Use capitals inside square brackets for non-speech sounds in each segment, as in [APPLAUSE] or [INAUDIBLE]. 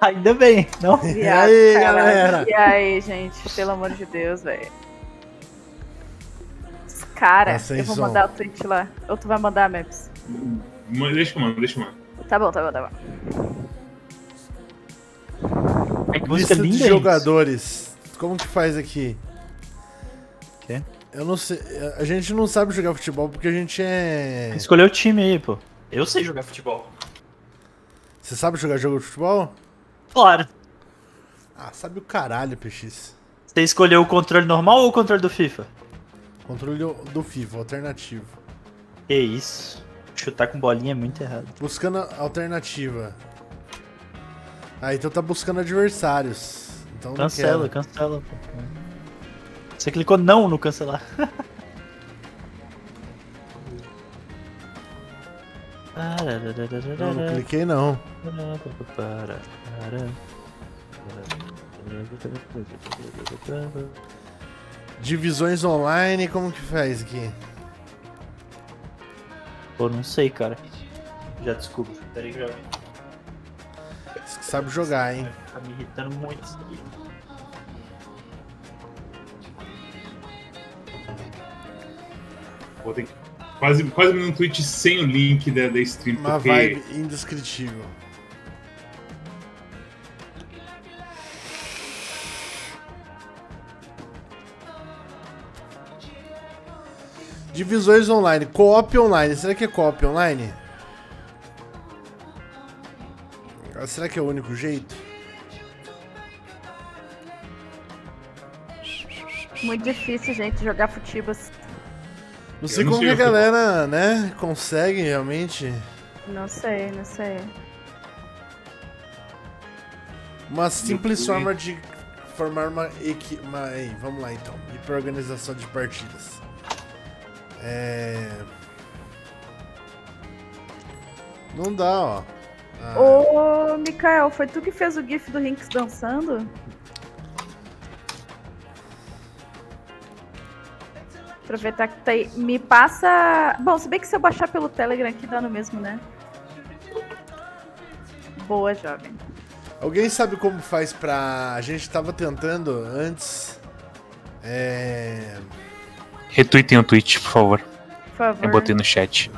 Ainda bem, não? Viado, E aí, galera? E aí, gente? Pelo amor de Deus, velho. Cara, Tá sem eu vou som. mandar o tweet lá. Ou tu vai mandar, Maps? Ma- Deixa eu mandar, deixa eu mandar. Tá bom, tá bom, tá bom. É Lista linda, de hein? jogadores. Como que faz aqui? Quê? Eu não sei. A gente não sabe jogar futebol porque a gente é. Escolheu o time aí, pô. Eu sei jogar futebol. Você sabe jogar jogo de futebol? Claro. Ah, sabe o caralho, PX. Você escolheu o controle normal ou o controle do FIFA? Controle do FIFA, alternativo. Que isso. Chutar com bolinha é muito errado. Buscando alternativa. Ah, então tá buscando adversários. Então Cancela, cancela, pô. Você clicou não no cancelar. [LAUGHS] Não, não cliquei não. Divisões online, como que faz aqui? Pô, não sei, cara. Já descubro. Peraí que já Você que sabe jogar, hein? tá me irritando muito isso aqui. Vou ter que quase, quase um tweet sem o link da, da stream, Uma porque vibe indescritível. Divisões online, co-op online. Será que é co-op online? Será que é o único jeito? Muito difícil, gente, jogar futibas. Não sei não como sei que a galera, né, consegue realmente. Não sei, não sei. Uma simples forma de formar uma equipe. Vamos lá então. E para organização de partidas. É. Não dá, ó. Ah, Ô, Mikael, foi tu que fez o gif do Rinks dançando? Aproveitar que tá aí. Me passa. Bom, se bem que se eu baixar pelo Telegram aqui dá no mesmo, né? Boa, jovem. Alguém sabe como faz pra. A gente tava tentando antes. É. retweetem o tweet, por favor. Por favor, Eu botei no chat.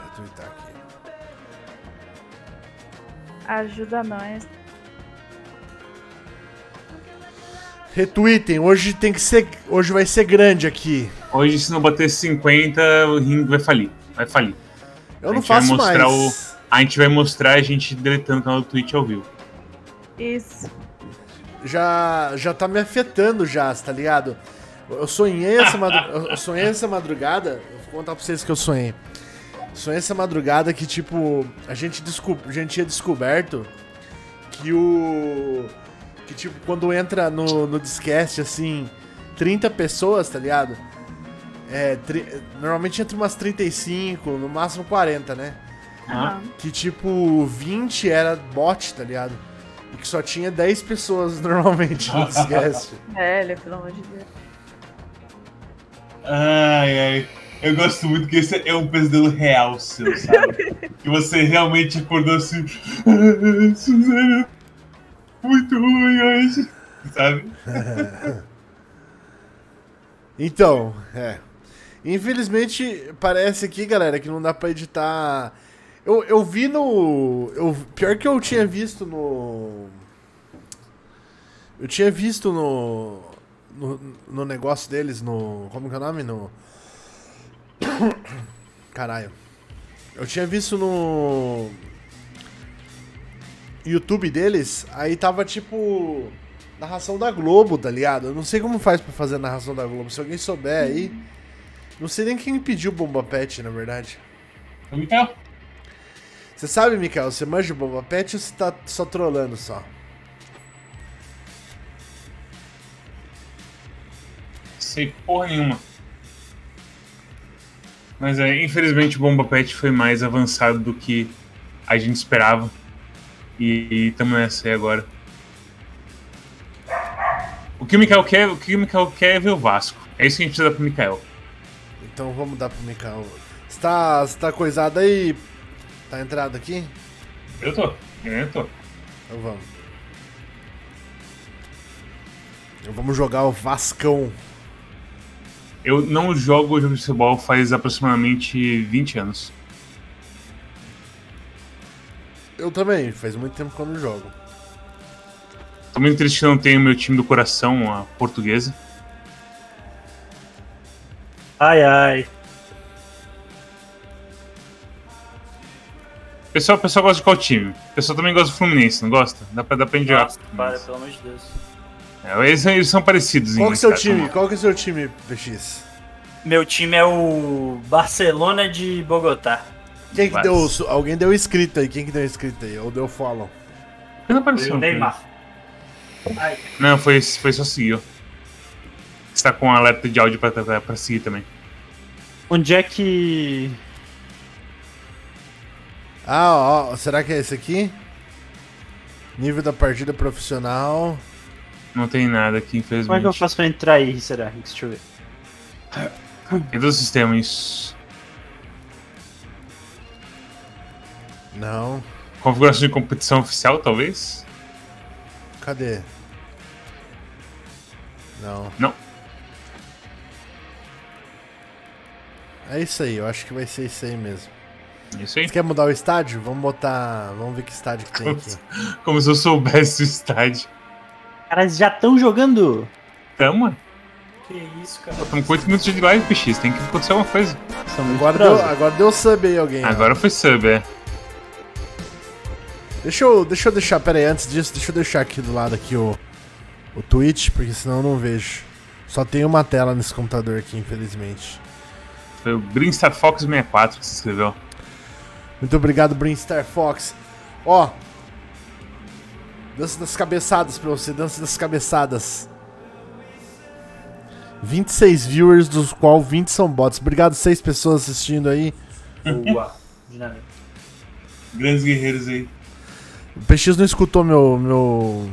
Ajuda nós. Retweetem, hoje tem que ser. Hoje vai ser grande aqui. Hoje, se não bater 50, o ring vai falir. Vai falir. Eu A não faço mais. A gente vai mostrar a gente deletando o canal do Twitch ao vivo. Isso. já já tá me afetando já, tá ligado? Eu sonhei essa madrugada, [LAUGHS] eu sonhei essa madrugada, eu vou contar pra vocês que eu sonhei. Sonhei essa madrugada que tipo, a gente descob... a gente tinha descoberto que o que tipo quando entra no no Discast assim, 30 pessoas, tá ligado? É, tri- normalmente entre umas 35, no máximo 40, né? Aham. Que tipo, 20 era bot, tá ligado? E que só tinha 10 pessoas [LAUGHS] normalmente no Discast. Velho, pelo amor de Deus. Ai, ai. Eu gosto muito que esse é um pesadelo real seu, sabe? [LAUGHS] que você realmente acordou assim. [LAUGHS] "Ah, Suzana, muito ruim hoje. Sabe? [LAUGHS] Então, é. Infelizmente, parece aqui, galera, que não dá pra editar. Eu, eu vi no. Eu, pior que eu tinha visto no. Eu tinha visto no. No, no negócio deles, no. Como que é o nome? No. [COUGHS] Caralho. Eu tinha visto no. YouTube deles, aí tava tipo. Narração da Globo, tá ligado? Eu não sei como faz pra fazer a narração da Globo. Se alguém souber aí. Não sei nem quem me pediu o Bomba Pet, na verdade. Ô, Mikael, Você sabe, Mikael, você manja o Bomba Pet ou você tá só trolando só? sei porra nenhuma. Mas é, infelizmente o Bomba Pet foi mais avançado do que a gente esperava. E estamos nessa aí agora. O que o Mikael quer, o que o Mikael quer é ver o Vasco. É isso que a gente precisa pro Mikael. Então vamos dar pro Mikael. Você tá, você tá coisado aí? Tá entrado aqui? Eu tô. Eu tô. Então vamos. Vamos jogar o Vascão. Eu não jogo jogo de futebol faz aproximadamente 20 anos. Eu também, faz muito tempo que eu não jogo. Tô muito triste que eu não tenho meu time do coração, a portuguesa. Ai, ai. Pessoal, o pessoal gosta de qual time? O pessoal também gosta do Fluminense, não gosta? Dá pra, dá pra gente jogar. Nossa, para, pelo amor de Deus. É, eles, eles são parecidos. Qual que é o seu cara, time? como- Qual que é o seu time, PX? Meu time é o Barcelona de Bogotá. Quem que Mas- deu. Alguém deu inscrito aí. Quem que deu inscrito aí? Ou deu follow? Não apareceu. o Neymar. Ai, Não, foi, foi só seguir. ó. Você tá com um alerta de áudio pra, pra, pra seguir também. onde é que. Ah, ó, será que é esse aqui? Nível da partida profissional. Não tem nada aqui, Como é que eu infelizmente. faço pra entrar aí? Será? Deixa eu ver. Tem dois sistemas. Não. Configuração de competição oficial, talvez? Cadê? Não. Não. É isso aí, eu acho que vai ser isso aí mesmo. Isso aí. Você quer mudar o estádio? Vamos botar. Vamos ver que estádio que tem Como, aqui. se- como se eu soubesse o estádio. Caras já estão jogando. Tamo? Que isso, cara. Estamos com 8 minutos de live, PX. Tem que acontecer alguma coisa. Agora deu, agora deu sub aí alguém. ó. Agora foi sub, é. Deixa eu, deixa eu deixar, pera aí, antes disso, deixa eu deixar aqui do lado aqui o, o Twitch, porque senão eu não vejo. Só tem uma tela nesse computador aqui, infelizmente. Foi o Brinstar Fox 64 que se inscreveu. Muito obrigado, Brinstar Fox. Ó. Dança das cabeçadas pra você, dança das cabeçadas. 26 viewers, dos qual 20 são bots. Obrigado, seis pessoas assistindo aí. Boa. [LAUGHS] Dinâmico. Grandes guerreiros aí. O PX não escutou meu, meu,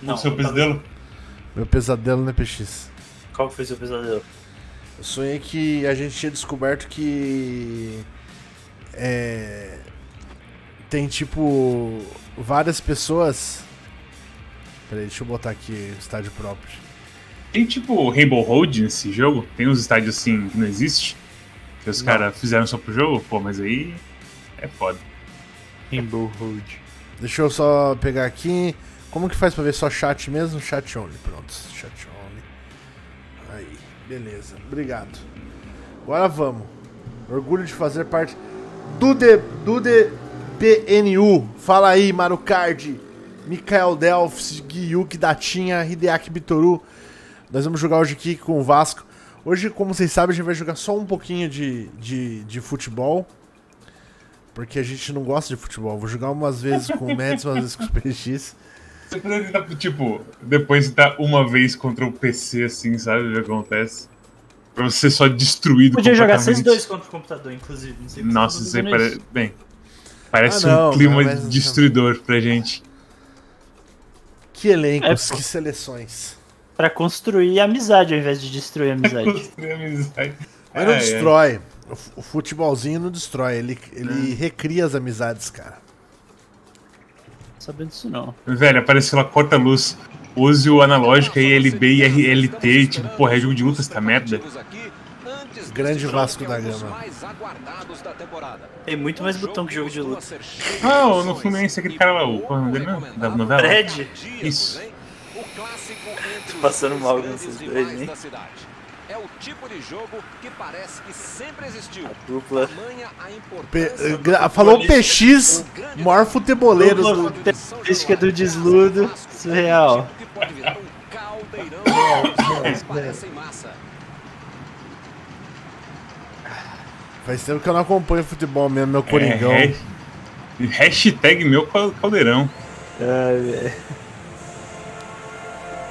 Não, o seu tá- pesadelo? meu pesadelo, né, PX? Qual que foi seu pesadelo? Eu sonhei que a gente tinha descoberto que. É. Tem tipo. Várias pessoas. Peraí, deixa eu botar aqui o estádio próprio. Tem tipo Rainbow Road nesse jogo? Tem uns estádios assim que não existe? Que os caras fizeram só pro jogo? Pô, mas aí é foda. Rainbow Road. Deixa eu só pegar aqui. Como que faz pra ver só chat mesmo? Chat only, pronto. Chat only. Aí, beleza. Obrigado. Agora vamos. Orgulho de fazer parte do, D, do DPNU. Fala aí, Marucard, Mikael Delfs, Guiuki Datinha, Hideaki Bitoru. Nós vamos jogar hoje aqui com o Vasco. Hoje, como vocês sabem, a gente vai jogar só um pouquinho de, de, de futebol. Porque a gente não gosta de futebol. Vou jogar umas vezes com o Mets, umas vezes com o PX. Você poderia tipo, depois tentar uma vez contra o PC, assim, sabe? O que acontece. Pra você ser só destruído Podia jogar completamente. 6-2 contra o computador, inclusive. Não sei Nossa, você isso aí parece. Bem. Parece Ah, não, um clima não, mas- destruidor pra gente. Que elencos, É, que seleções. Pra construir amizade ao invés de destruir a amizade. [LAUGHS] Construir amizade. Mas não destrói. O fu- O futebolzinho não destrói. Ele, É. ele recria as amizades, cara. Sabendo disso não. Velho, apareceu lá, corta a luz. Use o analógico aí, LB e RLT. E, tipo, porra, é jogo de luta essa merda. Grande Vasco da Gama. Tem muito mais botão que jogo de luta. Ah, o- no Fluminense, aquele cara lá, o qual é o nome dele mesmo? Da novela? Fred? Isso. Tô passando mal com esses dois, hein? É o tipo de jogo que parece que sempre existiu. Dupla. Tamanha a Pe- importância eh, gra- falou PX, maior futebolero do. Dupla do desludo. Surreal. parecem massa. Faz tempo que eu não acompanho futebol mesmo, meu Coringão. É, ha- hashtag meu cal- caldeirão. Ai.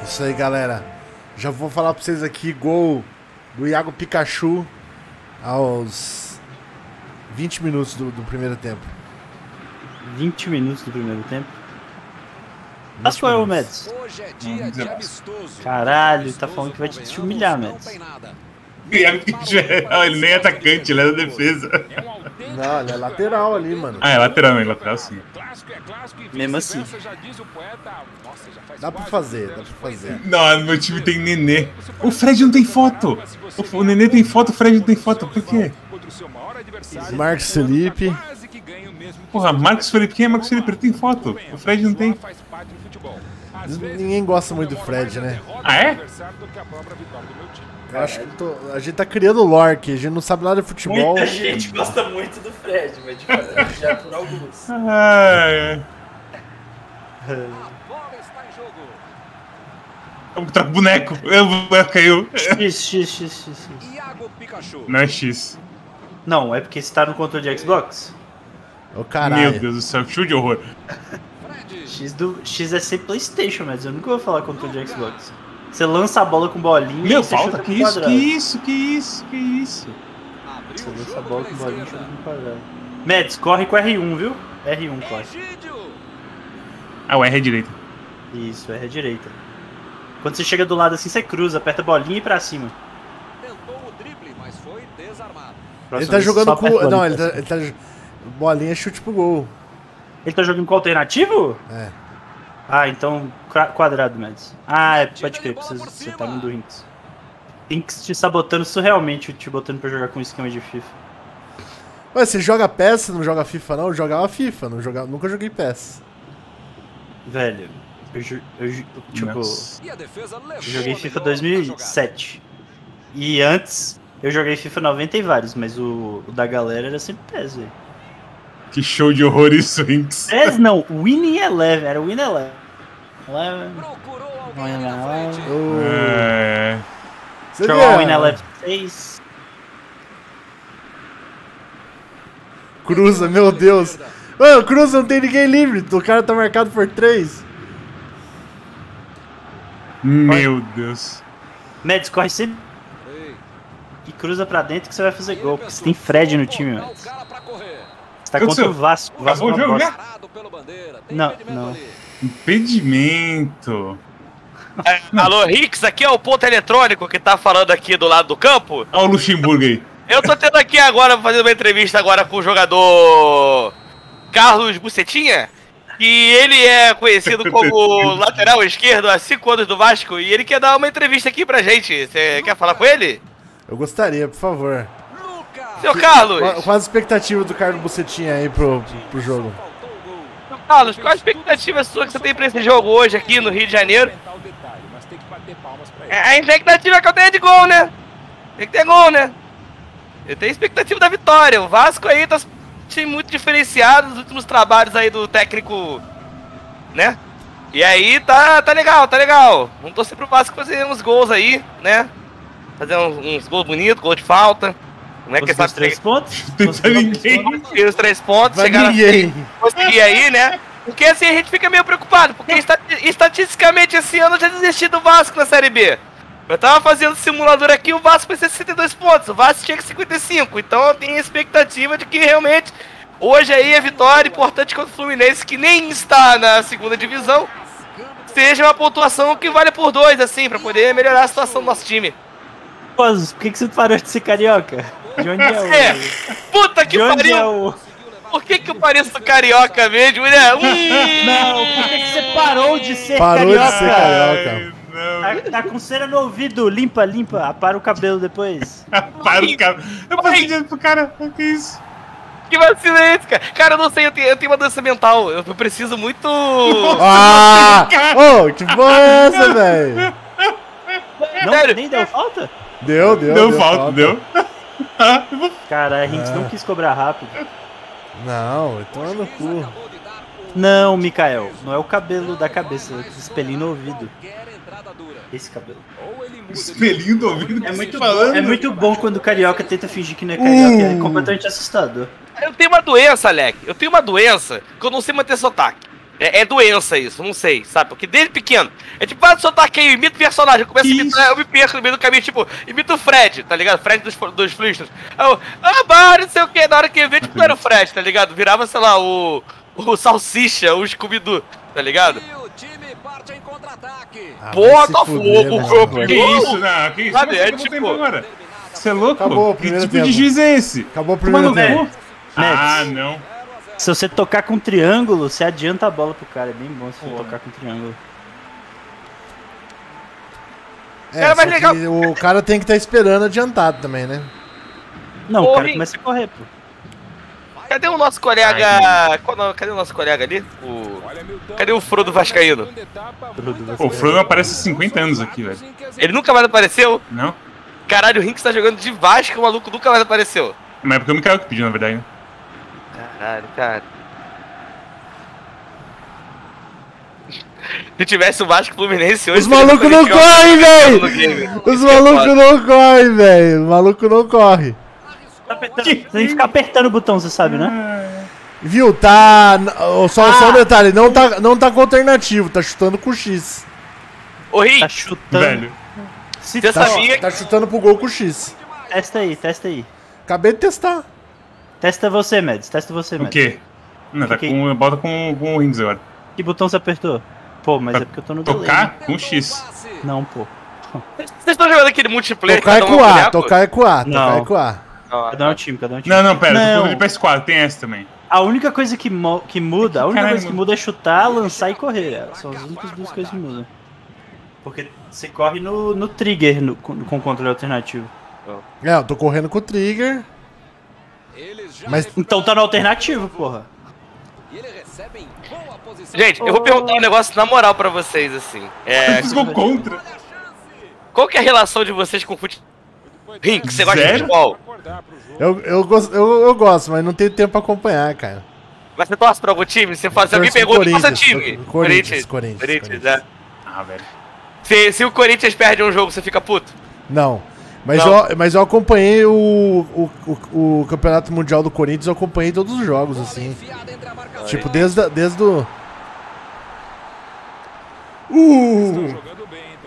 Isso aí, galera. Já vou falar pra vocês aqui, gol do Iago Pikachu aos 20 minutos do, do primeiro tempo. 20 minutos do primeiro tempo. Mas qual é o Mets? Hoje é dia de amistoso. Caralho, tá falando que vai te humilhar, Mets. [LAUGHS] [LAUGHS] Ele nem é atacante, ele é da defesa. É um Não, ele é lateral ali, mano. Ah, é lateral, é lateral sim. Mesmo assim. Dá pra fazer, dá pra fazer. Não, meu time tem Nenê. O Fred não tem foto. O, o Nenê tem foto, o Fred não tem foto. Por quê? Marcos Felipe. Porra, Marcos Felipe, quem é Marcos Felipe? Ele tem foto. O Fred não tem. Ninguém gosta muito do Fred, né? Ah, é? Eu acho que tô- a gente tá criando lore aqui, a gente não sabe nada de futebol. Muita gente gosta muito do Fred, mas de verdade, já por alguns. [LAUGHS] Ah, é. Contra boneco. O boneco caiu. X, X, X, X, X. Iago Pikachu. Não é X. Não, é porque você tá no controle de Xbox. Ô Meu caralho. Deus do céu, show de horror. Fred. X, do, X é ser Playstation, mas eu nunca vou falar controle de Xbox. Você lança a bola com bolinha Meu, e você falta? chuta Que com isso, que isso, que isso, que isso. Abriu Você lança a bola com bolinha e chuta com quadrado. Mads, corre com R1, viu? R1 corre. Ah, o R é direita. Isso, R é direita. Quando você chega do lado assim, você cruza, aperta a bolinha e pra cima. Tentou o drible, mas foi desarmado. Ele tá jogando com. Não, ele tá, ele tá. Bolinha chute pro gol. Ele tá jogando com alternativo? É. Ah, então qua- quadrado, Mads. Ah, é, pode de crer, bola você, tá no Rinks. Rinks te sabotando surrealmente, te botando pra jogar com um esquema de FIFA. Ué, você joga PES, você não joga FIFA não? Eu jogava FIFA, não jogava, nunca joguei PES. Velho, eu, ju- eu ju- tipo. E eu joguei FIFA melhor na 2007. E antes, eu joguei FIFA 90 e vários, mas o, o da galera era sempre PES, velho. Que show de horror isso, Rinks. PES não, Winning Eleven, era Winning Eleven. Eleven. jogada. Procurou alguém Olha ali na frente. Ô, É. Você Jogar vê, Winning a- Eleven 6. Cruza, meu Deus. Ô, Cruza, não tem ninguém livre. O cara tá marcado por três. Meu Deus. Mads, corre sempre e cruza pra dentro que você vai fazer gol, porque você tem Fred no time, botar o Mads. cara pra correr. Você tá contra o Vasco. O Vasco Acabou é o uma jogo Não, não. Impedimento. É, [LAUGHS] alô, Rix, aqui é o ponto eletrônico que tá falando aqui do lado do campo. Olha o Luxemburgo aí. Eu tô tendo aqui agora, fazendo uma entrevista agora com o jogador Carlos Bucetinha. E ele é conhecido [LAUGHS] como lateral esquerdo há 5 anos do Vasco. E ele quer dar uma entrevista aqui pra gente. Você quer falar com ele? Eu gostaria, por favor. Seu Carlos! Qual, qual a expectativa do Carlos Bucetinha aí pro, pro jogo? Faltou o gol. Seu Carlos, qual a expectativa sua que você tem pra esse jogo hoje aqui no Rio de Janeiro? É, A expectativa é que eu tenha de gol, né? Tem que ter gol, né? Eu tenho expectativa da vitória. O Vasco aí tá time muito diferenciado nos últimos trabalhos aí do técnico, né? E aí tá, tá legal, tá legal. Vamos torcer pro Vasco fazer uns gols aí, né? Fazer uns, uns gols bonitos, gol de falta. Não é que sabe três pontos? [LAUGHS] Conseguiu ninguém. pontos? os três pontos, Vai chegar na ninguém. conseguir aí, né? Porque assim a gente fica meio preocupado, porque estati- estatisticamente esse ano eu já desisti do Vasco na Série B. Eu tava fazendo simulador aqui, o Vasco foi 62 pontos, o Vasco tinha que 55, então eu tenho a expectativa de que realmente hoje aí a vitória importante contra o Fluminense, que nem está na segunda divisão, seja uma pontuação que vale por dois, assim, pra poder melhorar a situação do nosso time. Pô, por que, que você parou de ser carioca? De onde é o. É, puta que pariu! é o. Por que que eu pareço carioca mesmo, né? [LAUGHS] Não, por que, que você parou de ser Parou carioca? de ser carioca. Tá, tá com cera no ouvido, limpa, limpa, apara o cabelo depois. [LAUGHS] Para o cara. Eu passei dinheiro pro cara. O que é isso? Que vacina é esse, cara? Cara, eu não sei, eu tenho, eu tenho uma doença mental. Eu preciso muito. Ah! Ô, que porra é essa, velho? Não, Sério? nem deu falta? Deu, deu. Deu falta, deu. [LAUGHS] Cara, a Rinks não quis cobrar rápido. Não, então é no cu. Não, Mikael, não é o cabelo da cabeça, é o espelhinho no ouvido. Esse cabelo. Espelhinho do ouvido. É que muito, você bom, falando. é muito bom quando o carioca tenta fingir que não é carioca, é completamente assustador. Eu tenho uma doença, Alec. Eu tenho uma doença que eu não sei manter sotaque. É, é doença isso, não sei, sabe? Porque desde pequeno. É tipo, ah, sotaque aí, eu imito personagem. Eu começo a imitar, eu me perco no meio do caminho, tipo, imito o Fred, tá ligado? Fred dos, dos Flintstones. Eu, ah, Mário, não sei o que. Na hora que eu vi, tipo, não era o Fred, tá ligado? Virava, sei lá, o. O Salsicha, o Scooby-Doo, tá ligado? E o time parte em contra-ataque. Ah, tá fuder, fogo, mano. campo. Que isso, não? Que isso? Sabe, Você é o tipo-. Você é louco? Acabou o que primeiro tipo tempo. de juiz é esse? Acabou o primeiro tempo. Ah, não. Se você tocar com triângulo, você adianta a bola pro cara. É bem bom se você Porra. tocar com triângulo. É, Cara, mas legal- que o cara tem que estar esperando adiantado também, né? Não, Ô, o cara começa a correr, pô. Cadê o nosso colega. Qual Cadê o nosso colega ali? O... Cadê o Frodo Vascaíno? Pô, o Frodo aparece há 50 anos aqui, velho. Ele nunca mais apareceu? Não? Caralho, o Rinks tá jogando de Vasco, o maluco nunca mais apareceu. Mas é porque o Mikael que pediu, na verdade. né? Caralho, cara. Se tivesse o Vasco Fluminense hoje. Os malucos não correm, velho! Os malucos não correm, velho! O maluco não corre. Tá apertando- Você tem que ficar apertando o botão, você sabe, né? Viu? Tá. Só, só um detalhe, não tá, não tá com alternativo, tá chutando com X. Ô, Tá chutando. Velho. Se Tá, sabia tá chutando pro gol com X. Testa aí, testa aí. Acabei de testar. Testa você, Mads. Testa você, O Mads. quê? Não, tá Que- com. Bota com, com o Rings agora. Que botão você apertou? Pô, mas Pra é porque eu tô no delay. Tocar né? com X. Não, pô. vocês estão jogando aquele multiplayer? Tocar é cada um com A, tocar é com A, tocar Não. é com A. Cada um é time, cada um é time. Não, não, pera, Não. de PS4, tem essa também. A única coisa que, que muda, a única Caralho, coisa que muda é chutar, lançar e correr. São as únicas duas coisas que mudam. Porque você corre no, no trigger no- com, com controle alternativo. É, eu tô correndo com o trigger. Mas Então tá no alternativo, porra. Gente, eu vou perguntar um negócio na moral pra vocês, assim. É, [LAUGHS] Vocês vão contra. qual que é a relação de vocês com futebol? Rin, que você gosta de Zero. futebol? eu, eu, gosto, eu, eu gosto, mas não tenho tempo pra acompanhar, cara. Mas você torce pra algum time? Você faz, se alguém pergunta, qual seu Corinthians, time? Corinthians, Corinthians, Corinthians, Corinthians. é. Ah, velho. Se, se o Corinthians perde um jogo, você fica puto? Não. Mas, Não. Eu, mas eu acompanhei o, o, o, o Campeonato Mundial do Corinthians, eu acompanhei todos os jogos, assim. Tipo, desde, desde o. Uh!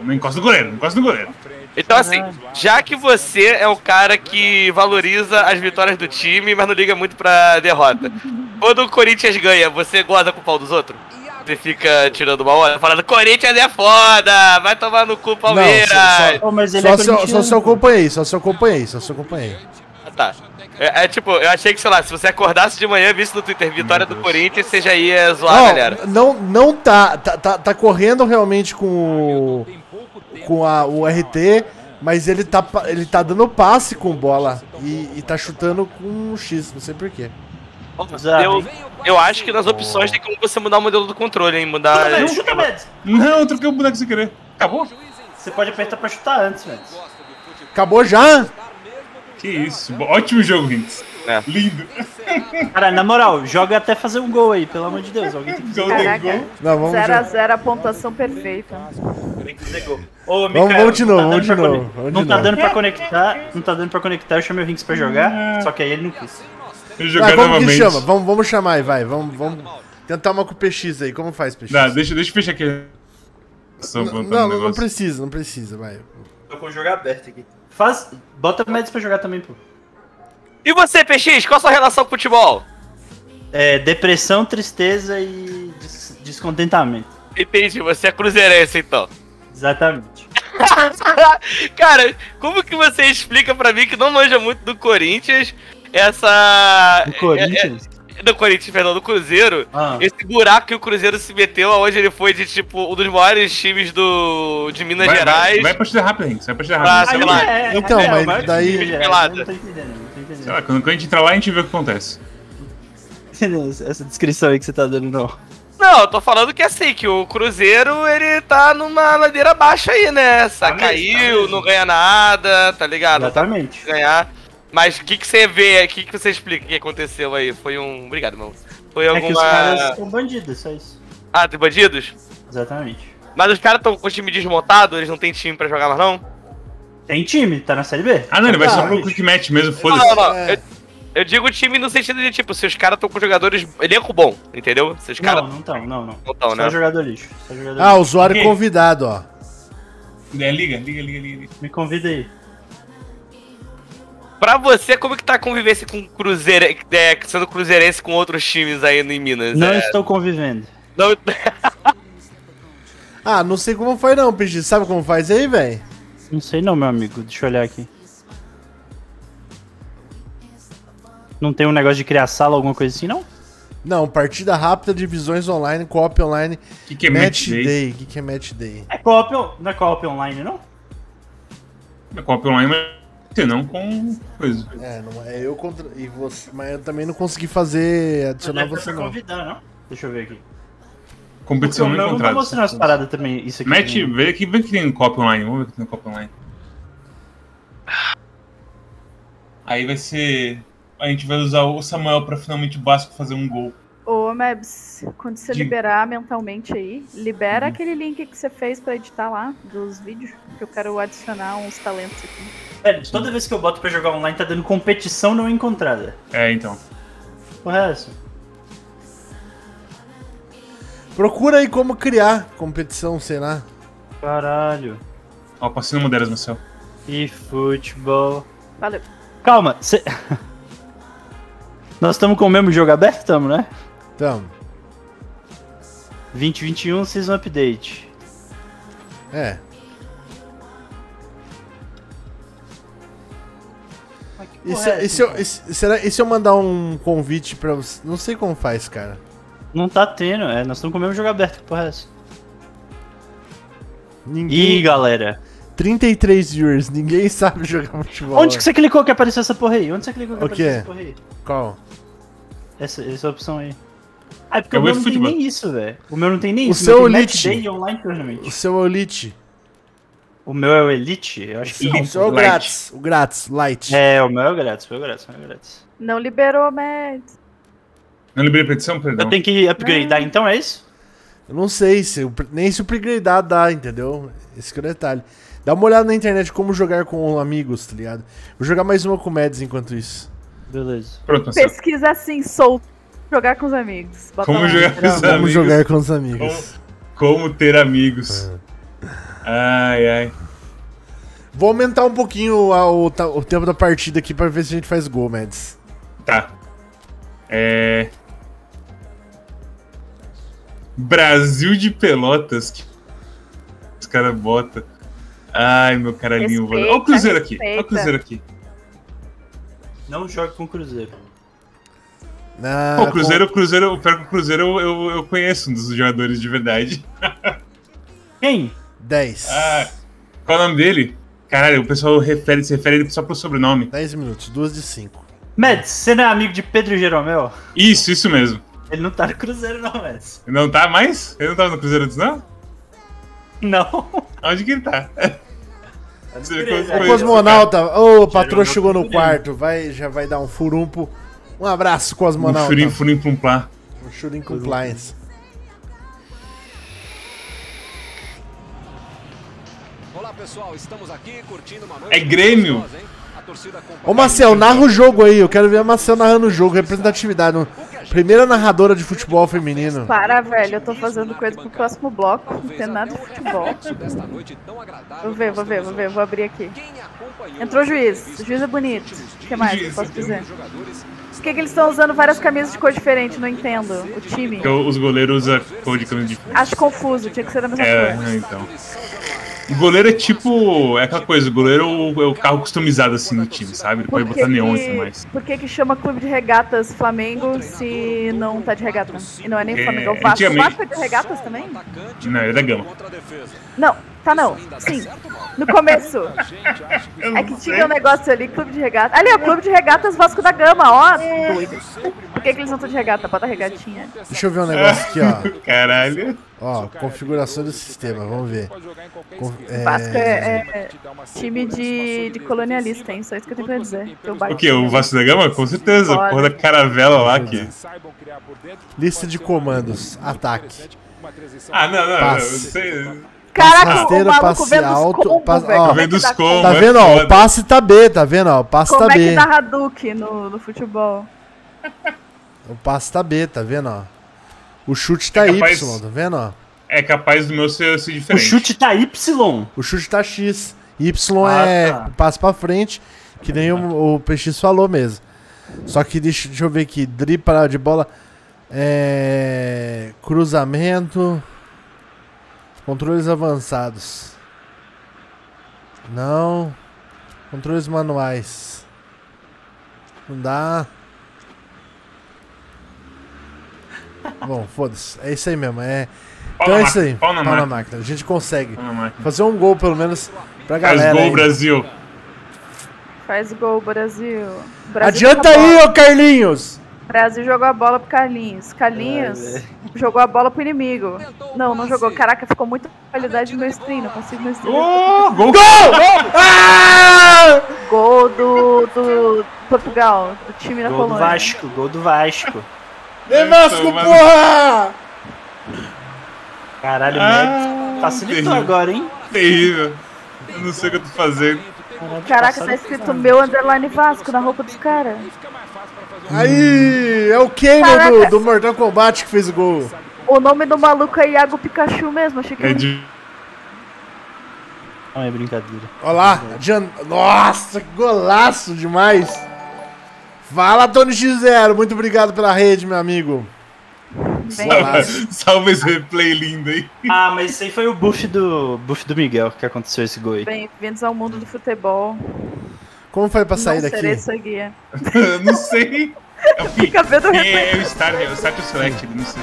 Não encosta no goleiro, não encosta no goleiro. Então, assim, já que você é o cara que valoriza as vitórias do time, mas não liga muito pra derrota. Quando o Corinthians ganha, você goza com o pau dos outros? Você fica tirando uma hora, falando, Corinthians é foda, vai tomar no cu Palmeiras. só- mas ele Só é se, eu, só se eu acompanhei, só se eu acompanhei, só se eu acompanhei. Ah, tá. É, é tipo, eu achei que, sei lá, se você acordasse de manhã e visse no Twitter vitória do Corinthians, você já ia zoar a galera. Não, não, não tá, tá, tá. tá correndo realmente com o. Com a, o RT, mas ele tá, ele tá dando passe com bola e, e tá chutando com um X, não sei porquê. Eu, eu acho que nas opções tem como você mudar o modelo do controle, hein? Mudar. Não, chuta, Mads. Não, eu troquei o boneco sem querer. Acabou? Você pode apertar pra chutar antes, Mads. Acabou já? Que isso. Ótimo jogo, Rings. É. Lindo. Cara, na moral, joga até fazer um gol aí, pelo amor de Deus. Alguém tem que fazer Gol. Não, vamos, 0 a de, 0 a pontuação perfeita. Tem que fazer gol. Ô, Vamos- Mikael, vamos de não novo, tá vamos de novo, vamos de Não tá novo. dando pra conectar, não tá dando pra conectar, eu chamei o Rinks pra jogar, só que aí ele não quis. Jogar como que chama? Vamos, vamos chamar aí, vai. Vamos, vamos tentar uma com o PX aí. Como faz PX? Dá, deixa, deixa eu fechar aqui. Só não, não, um não precisa, não precisa, vai. Tô com o jogo aberto aqui. Faz, bota o Mads pra jogar também, pô. E você, PX, qual a sua relação com o futebol? É, depressão, tristeza e des- descontentamento. Entendi, você é cruzeirense então. Exatamente. [LAUGHS] Cara, como que você explica pra mim que não manja muito do Corinthians essa. Do Corinthians. é- é- do Corinthians, perdão, do Cruzeiro. Ah. Esse buraco que o Cruzeiro se meteu, aonde ele foi de tipo um dos maiores times do, de Minas Vai, Gerais. vai, vai partida rápida, Rings. Vai partida Ah, rápida. sei Sei lá. lá. Então, mas o maior daí- eu Não tô entendendo, não tô entendendo. Sei lá, quando, quando a gente entrar lá, a gente vê o que acontece. [LAUGHS] Essa descrição aí que você tá dando, não. Não, eu tô falando que assim, que o Cruzeiro, ele tá numa ladeira baixa aí, né? Sa- Tá mesmo, tá caiu, mesmo. não ganha nada, tá ligado? Tá Exatamente. pra ganhar. Mas o que, que você vê, o que, que você explica que aconteceu aí? Foi um. Obrigado, irmão. Foi É que os alguma. caras são bandidos, só isso. Ah, tem bandidos? Exatamente. Mas os caras estão com o time desmontado, eles não tem time pra jogar mais não? Tem time, tá na Série B? Ah, não, ele vai só Ah, pro quick match mesmo, Não, foda-se. não, não. É. Eu, eu digo time no sentido de, tipo, se os caras estão com jogadores. Elenco bom, entendeu? Se os caras Não, não tão, não, não. não tão, Só né? jogador lixo. Só jogador Ah, lixo. usuário Ok. convidado, ó. É, liga, liga, liga. liga. Me convida aí. Pra você, como que tá a convivência com Cruzeiro, é, sendo cruzeirense com outros times aí em Minas? Não É, estou convivendo. não- [LAUGHS] Ah, não sei como foi não, PX. Sabe como faz aí, velho? Não sei não, meu amigo. Deixa eu olhar aqui. Não tem um negócio de criar sala, alguma coisa assim, não? Não, partida rápida, divisões online, co-op online, O que, que é match day. O que, que é match day? É co-op, não é co-op online, não? É Copa online, mas não com coisa. É, não é eu contra. E você, mas eu também não consegui fazer adicionar você não. convidar, não? Deixa eu ver aqui. Competição não meu não tá encontrada. mostrando as paradas também, isso aqui. Match, também. vê que, vê que tem Copa online. Vamos ver que tem Copa online. Aí vai ser. A gente vai usar o Samuel pra finalmente o básico fazer um gol. Ô, Mebs, quando você Diga. liberar mentalmente aí, libera aquele link que você fez pra editar lá, dos vídeos, que eu quero adicionar uns talentos aqui. Velho, toda vez que eu boto pra jogar online tá dando competição não encontrada. É, então. Porra, é essa? Procura aí como criar competição, sei lá. Caralho. Ó, passei no Moderas, Marcel. E futebol. Valeu. Calma, cê... [LAUGHS] Nós estamos com o mesmo jogo aberto, estamos, né? Então, 2021 Season Update. é. E se, e se eu, então? e se- será, e se eu mandar um convite pra você? Não sei como faz, cara. Não tá tendo, é. Nós estamos com o mesmo jogo aberto. Que porra é essa? Ninguém. Ih, galera. 33 viewers, ninguém [LAUGHS] sabe jogar futebol. Onde que você clicou que apareceu essa porra aí? Onde você clicou que O apareceu quê? essa porra aí? Qual? Essa, essa opção aí. Ah, é porque É o o meu não tem eFootball. nem isso, velho. O meu não tem nem O isso. seu meu tem Match Elite. Day e Online O seu é o Elite. O meu é o Elite? Eu acho que O não. seu é o grátis. O grátis, light. É, o meu é o grátis, o meu é o grátis, o meu é o grátis. Não liberou, Mebs. Não liberei petição, perdão. Eu tenho que upgradear então, é isso? Eu não sei se o- nem se o upgradear dá, entendeu? Esse que é o detalhe. Dá uma olhada na internet como jogar com amigos, tá ligado? Vou jogar mais uma com o Mads enquanto isso. Beleza. Pronto. Pesquisa assim, solto. Jogar com os amigos. Bota Como jogar com os Como amigos. jogar com os amigos. Como ter amigos. É. Ai, ai. Vou aumentar um pouquinho a- o, o tempo da partida aqui pra ver se a gente faz gol, Mads. Tá. É. Brasil de Pelotas. Que os caras botam. Ai, meu caralhinho. Respeita, Olha o Cruzeiro aqui. Olha o respeita. Cruzeiro aqui. Não jogue com o Cruzeiro. Pô, o Cruzeiro, o Cruzeiro, o Cruzeiro eu, eu, eu conheço um dos jogadores de verdade. Quem? Com 10. Ah, qual é o nome dele? Caralho, o pessoal refere, se refere ele só pro sobrenome. 10 minutos, 2 de 5. Mads, você não é amigo de Pedro Jeromel? Isso, isso mesmo. Ele não tá no Cruzeiro não, Mads. Não tá mais? Ele não tava no Cruzeiro antes, não? Não. Onde que ele tá? [LAUGHS] Foi- Cosmonauta, ô, o patrão Jeromel chegou no tá quarto, vai, já vai dar um furumpo. Um abraço, Um Cosmonauta. furinho, furinho, plum, plá. Um Shooting Compliance. Pessoal, estamos aqui curtindo uma É Grêmio. Ô, Marcel, narra o jogo aí. Eu quero ver a Marcel narrando o jogo. Representatividade. Primeira narradora de futebol feminino. Para, velho, eu tô fazendo coisa pro próximo bloco. Não tem nada de futebol. Noite Vou ver, vou ver, vou ver, vou abrir aqui. Entrou as juiz. O juiz é bonito. O que mais eu posso dizer? Por que, que eles estão usando várias camisas de cor diferente? Não entendo. O time. Porque os goleiros usam cor de camisa de Acho confuso, tinha que ser da mesma É, cor. é, então. O goleiro é tipo. É aquela coisa, o goleiro é o carro customizado assim no time, sabe? Ele pode botar neon e tudo mais. Por que, que chama Clube de Regatas Flamengo se não tá de regata? E não é nem É, Flamengo, é o Vasco. O Vasco é de regatas também? Não, ele é da gama. Não, tá não. Sim. No começo. É não que tinha um negócio ali, Clube de Regatas. Ali, ó, Clube de Regatas Vasco da Gama, ó. Doido. Por que, que eles não estão de regata? Bota a regatinha. Deixa eu ver um negócio aqui, ó. [LAUGHS] Caralho. Ó, configuração do sistema, vamos ver. Con- Vasco é, é, é time de, de colonialista, hein? Só isso que eu tenho pra dizer. O que? O Vasco da Gama? Com certeza. Porra da caravela lá que. Lista de comandos. Ataque. Ah, não, não. eu Passe. sei. Caraca, Rasteiro, o maluco passe vendo os alto, combos, passe- ó. Como é Vendo os combos. Tá é vendo, ó? O passe tá B, tá vendo, ó? O passe Como tá é que B. dá Hadouken no, no futebol? O passe tá B, tá vendo, ó? O chute tá É capaz- Y, tá vendo, ó? É capaz do meu ser, ser O diferente. chute tá Y. O chute tá X. Y Ah, é tá. passo pra frente, que nem o, o PX falou mesmo. Só que deixa, deixa eu ver aqui. Dripa de bola. É, cruzamento. Controles avançados. Não. Controles manuais. Não dá. Bom, foda-se. É isso aí mesmo. É... Então é isso aí. Pau na, Pau máquina. máquina. A gente consegue fazer um gol, pelo menos, pra galera. Faz gol, aí. Brasil. Faz gol, Brasil. Brasil Adianta tá aí, ô Carlinhos! Brasil jogou a bola pro Carlinhos. Carlinhos jogou a bola pro inimigo. Não, não jogou. Caraca, ficou muita qualidade no meu stream. Não consigo no stream. Oh, gol! Ah! Gol do, do Portugal, do time da Gol do Colônia. Vasco, gol do Vasco. Vem Vasco, porra! Caralho, Ah, facilitou terrível. agora, hein? Terrível. Eu não sei o que eu tô fazendo. Caraca, tá escrito meu underline Vasco na roupa dos caras. Aí, é o Kano Caraca. do, do Mortal Kombat que fez o gol. O nome do maluco é Iago Pikachu mesmo, achei que É era de... Não é brincadeira. Olha lá, Jan... nossa, que golaço demais. Fala, Tony X0, muito obrigado pela rede, meu amigo. Golaço. [LAUGHS] Salve esse replay lindo aí. Ah, mas isso aí foi o buff do buff do Miguel que aconteceu esse gol aí. Bem-vindos ao mundo do futebol. Como foi pra sair Não daqui? serei sua guia. Eu [LAUGHS] não sei. [LAUGHS] É o Fica vendo o replay. É, é o Start, é o Start Select, não sei.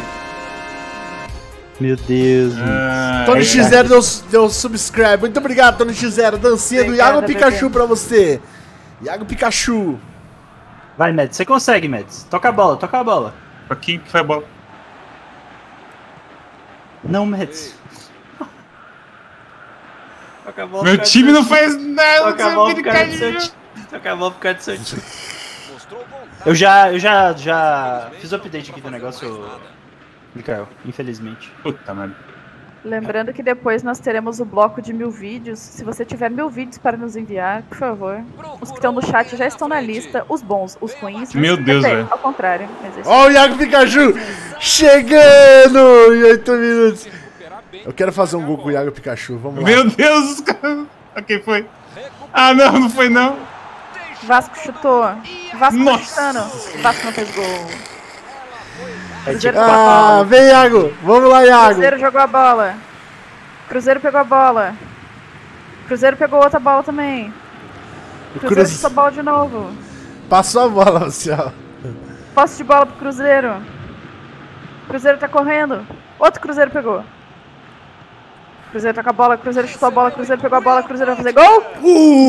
Meu Deus. Ah, Tony Aí, X0 deu, deu subscribe. Muito obrigado, Tony X0. Dancinha do Iago Pikachu bebê. pra você. Iago Pikachu. Vai, Mads, você consegue, Mads. Toca a bola, toca a bola. pra quem que foi a bola? Não, Mads. [LAUGHS] Toca a bola Meu time não faz nada. Toca a bola cara do seu carinho. time. Toca a bola pro cara do seu time. Eu já, eu já, já fiz o update aqui do negócio, Mikael, infelizmente. Puta merda. Lembrando que depois nós teremos o bloco de mil vídeos. Se você tiver mil vídeos para nos enviar, por favor. Os que estão no chat já estão na lista. Os bons, os ruins. Meu Deus, velho. Ao contrário. Ó o Iago Pikachu chegando em 8 minutos. Eu quero fazer um gol com o Iago Pikachu, vamos lá. Meu Deus, os caras. Quem foi? Ah, não, não foi não. Vasco chutou. Vasco tá Nossa. chutando. Vasco não fez gol. É tipo, Ah, vem Iago, vamos lá Iago. Cruzeiro jogou a bola. Cruzeiro pegou a bola. Cruzeiro pegou outra bola também. Cruzeiro Cruz- chutou a bola de novo. Passou a bola, Marcial. Posse de bola pro Cruzeiro. Cruzeiro tá correndo. Outro Cruzeiro pegou. Cruzeiro tá com a bola, Cruzeiro chutou a bola, Cruzeiro pegou a bola, Cruzeiro vai fazer gol?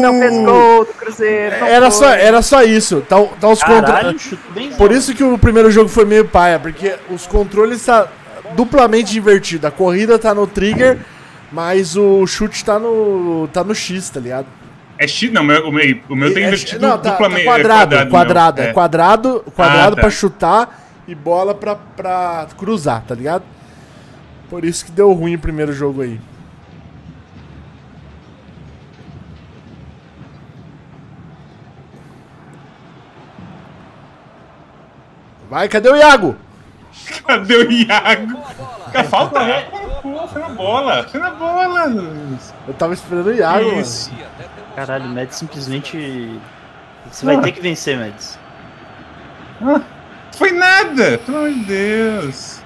Não fez gol do Cruzeiro. Uh! Era foi. só, era só isso. Tá, tá os caralho, bem Por isso que o primeiro jogo foi meio paia, porque os controles tá duplamente invertido. A corrida tá no trigger, mas o chute tá no tá no X, tá ligado? É X, não, o meu, o meu, o meu tem É- invertido não, tá, tá duplamente. quadrado, é quadrado, meu. é quadrado, quadrado Ah, tá. pra chutar e bola pra, pra cruzar, tá ligado? Por isso que deu ruim o primeiro jogo aí. Vai, cadê o Iago? Cadê o Iago? A falta? Pô, foi na bola. Foi na bola. Eu tava esperando o Iago, mano. Isso. Caralho, o Mads simplesmente. Você vai ter que vencer, Mads. Foi nada. Pelo amor de Deus.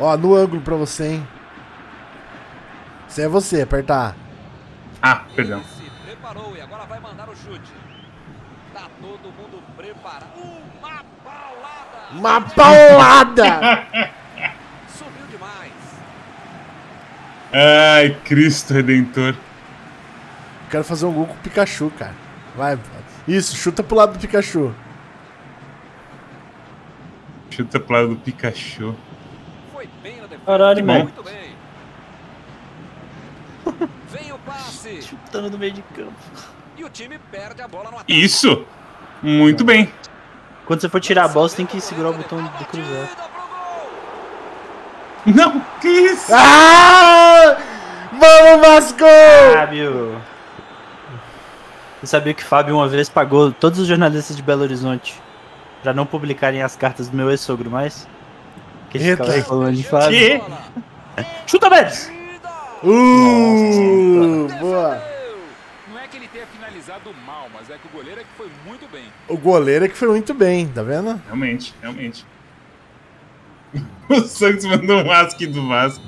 Ó, no ângulo pra você, hein? Isso é você, apertar. Ah, perdão. Se preparou e agora vai mandar o chute. Tá todo mundo preparado. Uma paulada. Uma paulada! [LAUGHS] Subiu demais. Ai, Cristo Redentor. Quero fazer um gol com o Pikachu, cara. Vai, isso, chuta pro lado do Pikachu. Chuta pro lado do Pikachu. Foi bem na defesa. Caralho, bom. Muito bem. [LAUGHS] Chutando no meio de campo. E o time perde a bola no ataque. Isso. Muito bem. Quando você for tirar a bola, você tem que segurar o botão do cruzar. Não, que isso? Ah! Vamos, Vasco! Fábio! Você sabia que Fábio uma vez pagou todos os jornalistas de Belo Horizonte pra não publicarem as cartas do meu ex-sogro mais? Que ele Eita. ficava falando de Fábio. Que? Chuta, Mads! Uh, boa. Não é que ele tenha finalizado mal, mas é que o goleiro é que foi muito bem. O goleiro é que foi muito bem, tá vendo? Realmente, realmente. [LAUGHS] O Santos mandou um asque do Vasco.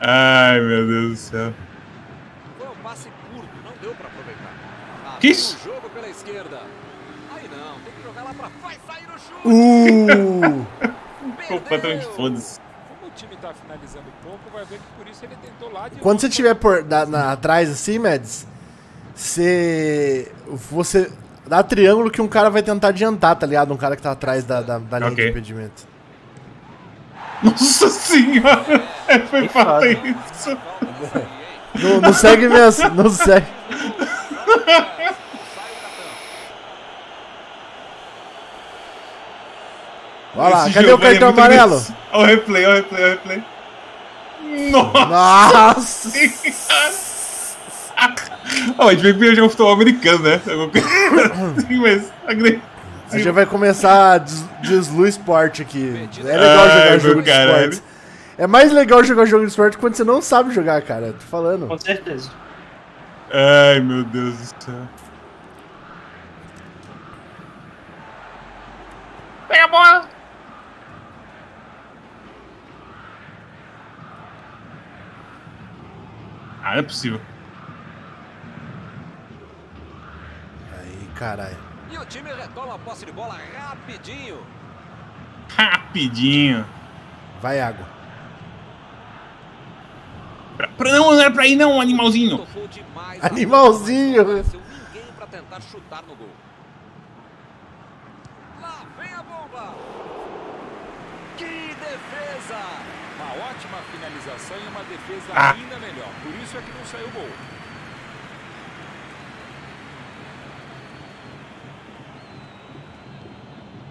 Ai, meu Deus do céu. Foi um passe curto, não deu pra aproveitar. Que isso? Jogo pela esquerda. Vai sair o chute. Uh! [LAUGHS] Completamente foda-se. Como o time tá finalizando pouco, vai ver que Quando você estiver por, da- na- atrás assim, Mads, você. Você. Dá triângulo que um cara vai tentar adiantar, tá ligado? Um cara que tá atrás da, da, da linha Ok. de impedimento. Nossa senhora! [LAUGHS] É, foi foda. isso. Não, não segue mesmo, [LAUGHS] não segue. Olha lá, cadê o é cartão amarelo? Olha o replay, olha o replay, olha o replay. Nossa! Nossa! [LAUGHS] Ó, a gente veio jogar futebol americano, né? Coisa assim, mas. A gente vai começar a des deslu esporte aqui. É legal Ai, jogar jogo de caralho. esporte. É mais legal jogar jogo de esporte quando você não sabe jogar, cara. Tô falando. Com certeza. Ai, meu Deus do céu. Pega a bola! Ah, não é possível. Aí, caralho. E o time retoma a posse de bola rapidinho. Rapidinho. Vai, água. Pra, pra- não, não era pra ir não, animalzinho. Animalzinho. Não apareceu ninguém pra tentar chutar no gol. Lá vem a bomba. Que defesa. Uma ótima finalização e uma defesa Ah. ainda melhor. Por isso é que não saiu o gol.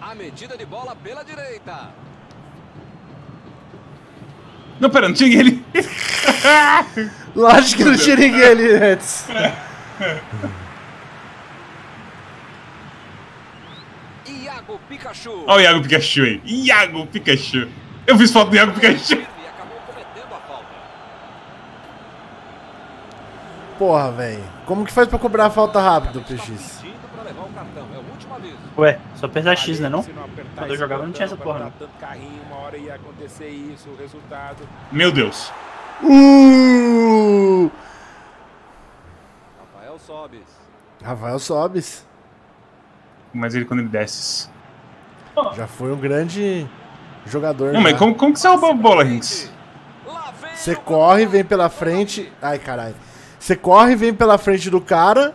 A medida de bola pela direita. Não, pera, não tinha ele. [LAUGHS] Lógico que não tinha ninguém ali antes. Iago Pikachu. Olha o Iago Pikachu aí. Iago Pikachu. Eu fiz foto do Iago Pikachu. Falta. Porra, velho. Como que faz pra cobrar a falta rápido, PX? É. Ué, só apertar X, né não? Quando eu jogava não tinha essa porra, não. Meu Deus. Uh! Rafael Sobis. Rafael Sobis. Mas ele quando ele desce. Já foi um grande jogador. Não, mas já. como, como que você roubou a bola, Rinks? Você o corre, vem pela frente. Ai, caralho. Você corre, vem pela frente do cara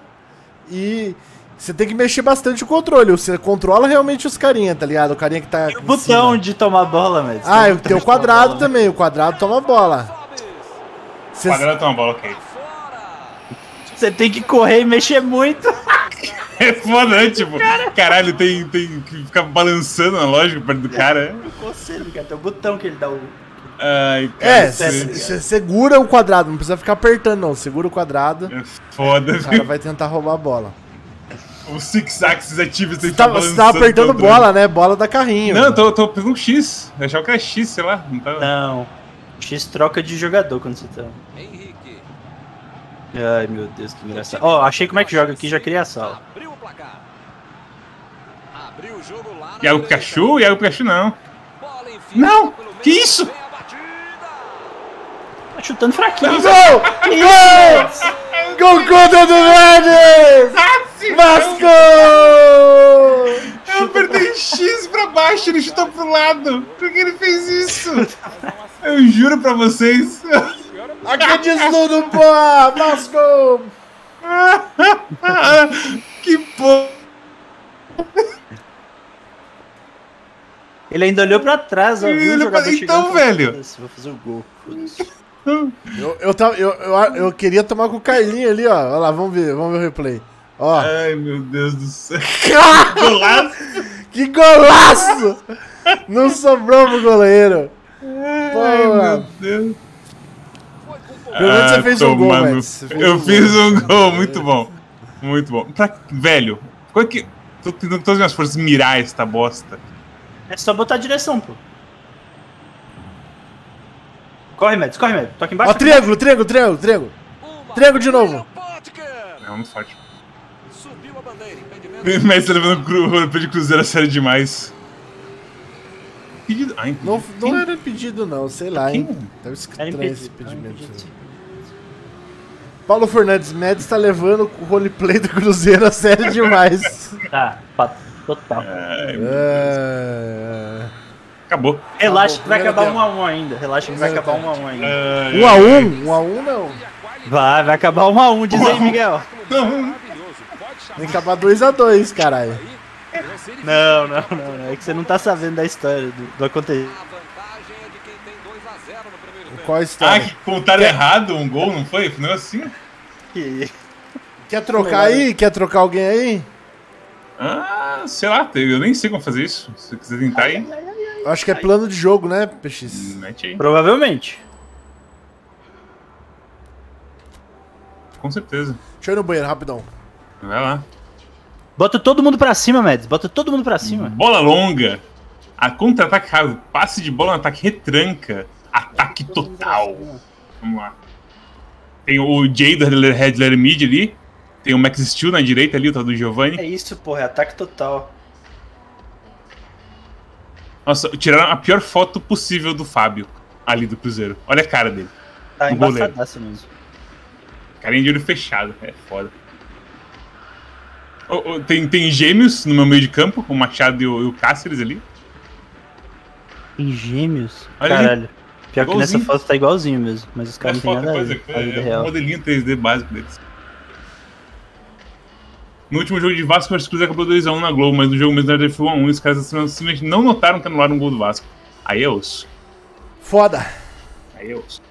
e você tem que mexer bastante o controle. Você controla realmente os carinha, tá ligado? O carinha que tá. E o botão cima. de tomar bola, mas. Ah, e tem o quadrado também. O quadrado toma a bola. Sobis. Você- Quadrado toma a bola, ok. Você tem que correr e mexer muito. [LAUGHS] [LAUGHS] É foda, né? Tipo, caralho, tem, tem que ficar balançando a lógica perto do cara. Conselho, cara. Tem o botão que ele dá o. Ai, cara. É, isso é- você segura o quadrado, não precisa ficar apertando, não. Segura o quadrado, é foda, o cara viu? vai tentar roubar a bola. O Six Axis ativos Você tá, você tá apertando o bola, né? Bola da carrinho. Não, eu tô, tô pegando um X. Eu achava que era X, sei lá. Não tava... Não. X troca de jogador quando você tá. Henrique. Ai, meu Deus, que engraçado. Ó, achei como é que joga aqui, já criei a sala. Abriu o placar. Abriu o jogo lá Iago. Pikachu? Iago Pikachu não. Não! Que isso? Tá chutando fraquinho. Gol! Gol! Gol contra do Mendes! Vasco! Eu apertei X pra baixo, ele chutou pro lado. Por que ele fez isso? [LAUGHS] Eu juro pra vocês. Aqui é desnudo, pô! Vasco! [LAUGHS] que porra. Ele ainda olhou pra trás, ó. Viu o olhou jogador pra- chegando então, velho. "Foda-se, Vou fazer o gol. foda-se." Eu, eu, tava, eu, eu, eu queria tomar com o Carlinho ali, ó. Olha lá, vamos ver, vamos ver o replay. Ó. Ai, meu Deus do céu. [LAUGHS] Golaço. Que golaço! Não sobrou pro goleiro. Ai, Pô, meu Deus. Pelo menos você fez um gol, Ah, tomar no- Mads. Você fez Eu um fiz gol. um gol, muito bom. Muito bom. Pra... Velho, qual que... Tô tentando todas as minhas forças mirar esta bosta. É só botar a direção, pô. Corre, Mads, corre, Mads. Toca embaixo. Ó, triângulo, triângulo, triângulo, triângulo. Uma Triângulo de novo. É muito forte. Subiu a bandeira. Impedimento. [LAUGHS] Mas tá levando o cru... de cruzeiro a sério demais. Pedido... Ai, Não, não era pedido, não, sei lá, hein. Tava Era estranho esse era impedimento. Paulo Fernandes Médici tá levando o roleplay do Cruzeiro a sério demais. [LAUGHS] Tá, pa- Total. É... Acabou. Relaxa que vai acabar tempo. 1x1 ainda. Relaxa que vai acabar 1x1 ainda. É, Um a um? Um a um não. Vai, vai acabar 1x1, diz aí, Miguel. Chamar Tem que acabar 2x2, caralho. Não, não, não, não. É que você não tá sabendo da história do, do acontecido. A vantagem é de quem tem 2 a 0 no primeiro tempo. Qual a Ah, história? que contaram errado um gol, não foi? Foi um negócio assim? Que- Quer trocar aí? Quer trocar alguém aí? Ah, sei lá, eu nem sei como fazer isso. Se você quiser tentar aí, Eu Acho que é plano de jogo, né, PX? mete aí. Provavelmente. Com certeza. Deixa eu ir no banheiro, rapidão. Vai lá. Bota todo mundo pra cima, Mads. Bota todo mundo pra cima. Bola longa. A contra-ataque rápido. Passe de bola no ataque retranca. Ataque total. Vamos lá. Tem o Jay do Red Letter Mid ali. Tem o Max Steel na direita ali, o tal do Giovanni. É isso, porra. É ataque total. Nossa, tiraram a pior foto possível do Fábio ali do Cruzeiro. Olha a cara dele. Tá O goleiro. embaçadaço mesmo. Carinha de olho fechado. É foda. Ô, ô, tem, tem gêmeos no meu meio de campo, o Machado e o, e o Cáceres ali. Em gêmeos? Olha ali. Pior que nessa Igualzinho. foto tá igualzinho mesmo. Mas os É caras não tem nada a coisa, ver. na vida é um real. modelinho 3D básico deles. No último jogo de Vasco, o Cruzeiro acabou 2x1 na Globo, mas no jogo mesmo na verdade foi 1x1 e os caras simplesmente não notaram que anularam um gol do Vasco. Aí é osso. Foda. Aí é osso.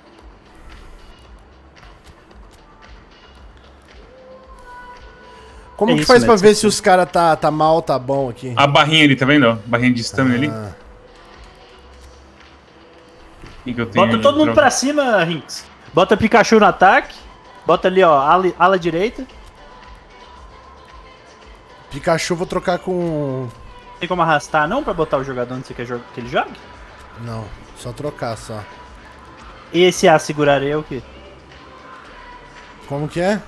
Como É que faz pra Mads, ver se os caras tá, tá mal, tá bom aqui? A barrinha ali, tá vendo? ó? Barrinha de stamina ali. Ah, Quem que eu tenho? Bota todo mundo pra cima, Rinks. Bota Pikachu no ataque. Bota ali, ó, ala, ala direita. Pikachu vou trocar com. Tem como arrastar não pra botar o jogador onde você quer que ele jogue? Não, só trocar só. E esse A seguraria é o quê? Como que é?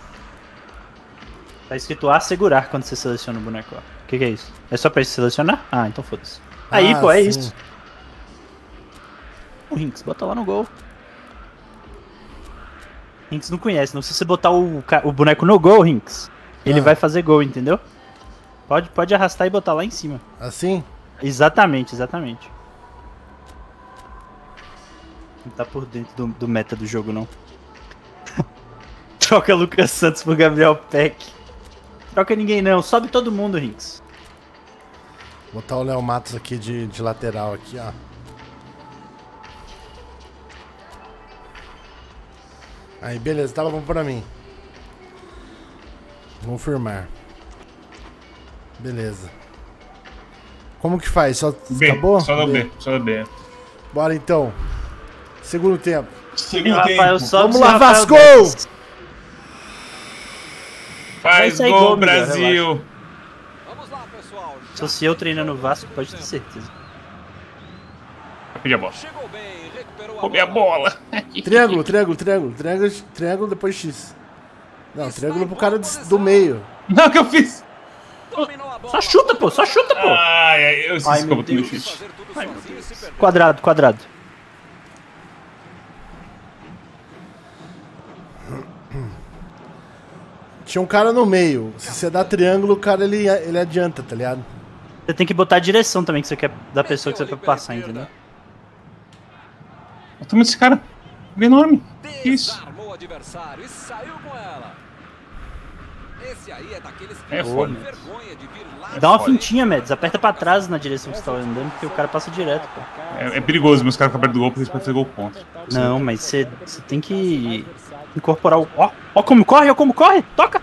Tá escrito A segurar quando você seleciona o boneco. ó. O que, que é isso? É só pra selecionar? Ah, então foda-se. Aí, Ah, pô, é sim. isso. O Rinks, bota lá no gol. Rinks não conhece, não. Se você botar o, o boneco no gol, Rinks, ele Ah. vai fazer gol, entendeu? Pode, pode arrastar e botar lá em cima. Assim? Exatamente, exatamente. Não tá por dentro do, do meta do jogo, não. [LAUGHS] Troca Lucas Santos por Gabriel Peck. Troca ninguém não, sobe todo mundo, Rinks. Botar o Léo Matos aqui de, de lateral aqui, ó. Aí, beleza, tava bom pra mim. Confirmar. Beleza. Como que faz? Só B, acabou? só dá B, só dá B. Bora então. Segundo tempo. Segundo Rafael tempo. Vamos se lá, Rafael Vasco! Vai Faz sair gol, gol, Brasil. Vamos lá, pessoal. Se fosse eu treinando o Vasco, pode ter certeza. Pedi a bola. Recuperou a bola. [LAUGHS] Triângulo, triângulo, triângulo, triângulo, triângulo depois X. Não, triângulo pro cara do, do meio. Não, o que eu fiz? Só chuta, pô, só chuta, pô. Ai, eu esqueci como tu me chute. Quadrado, quadrado. Tinha um cara no meio. Se você dá triângulo, o cara ele, ele adianta, tá ligado? Você tem que botar a direção também que você quer da pessoa que você quer passar, entendeu? Toma esse cara. Ele é enorme. Que isso? Desarmou o adversário e saiu com ela. Esse aí é daqueles que É foda. vergonha de vir lá. Dá uma fintinha, Mads. Aperta pra trás na direção que você tá andando, porque o cara passa direto, pô. É, é perigoso, meus caras ficam perto do gol porque eles podem fazer gol contra. Não, mas você, você tem que incorporar o. Ó, ó como corre, ó como corre! Toca!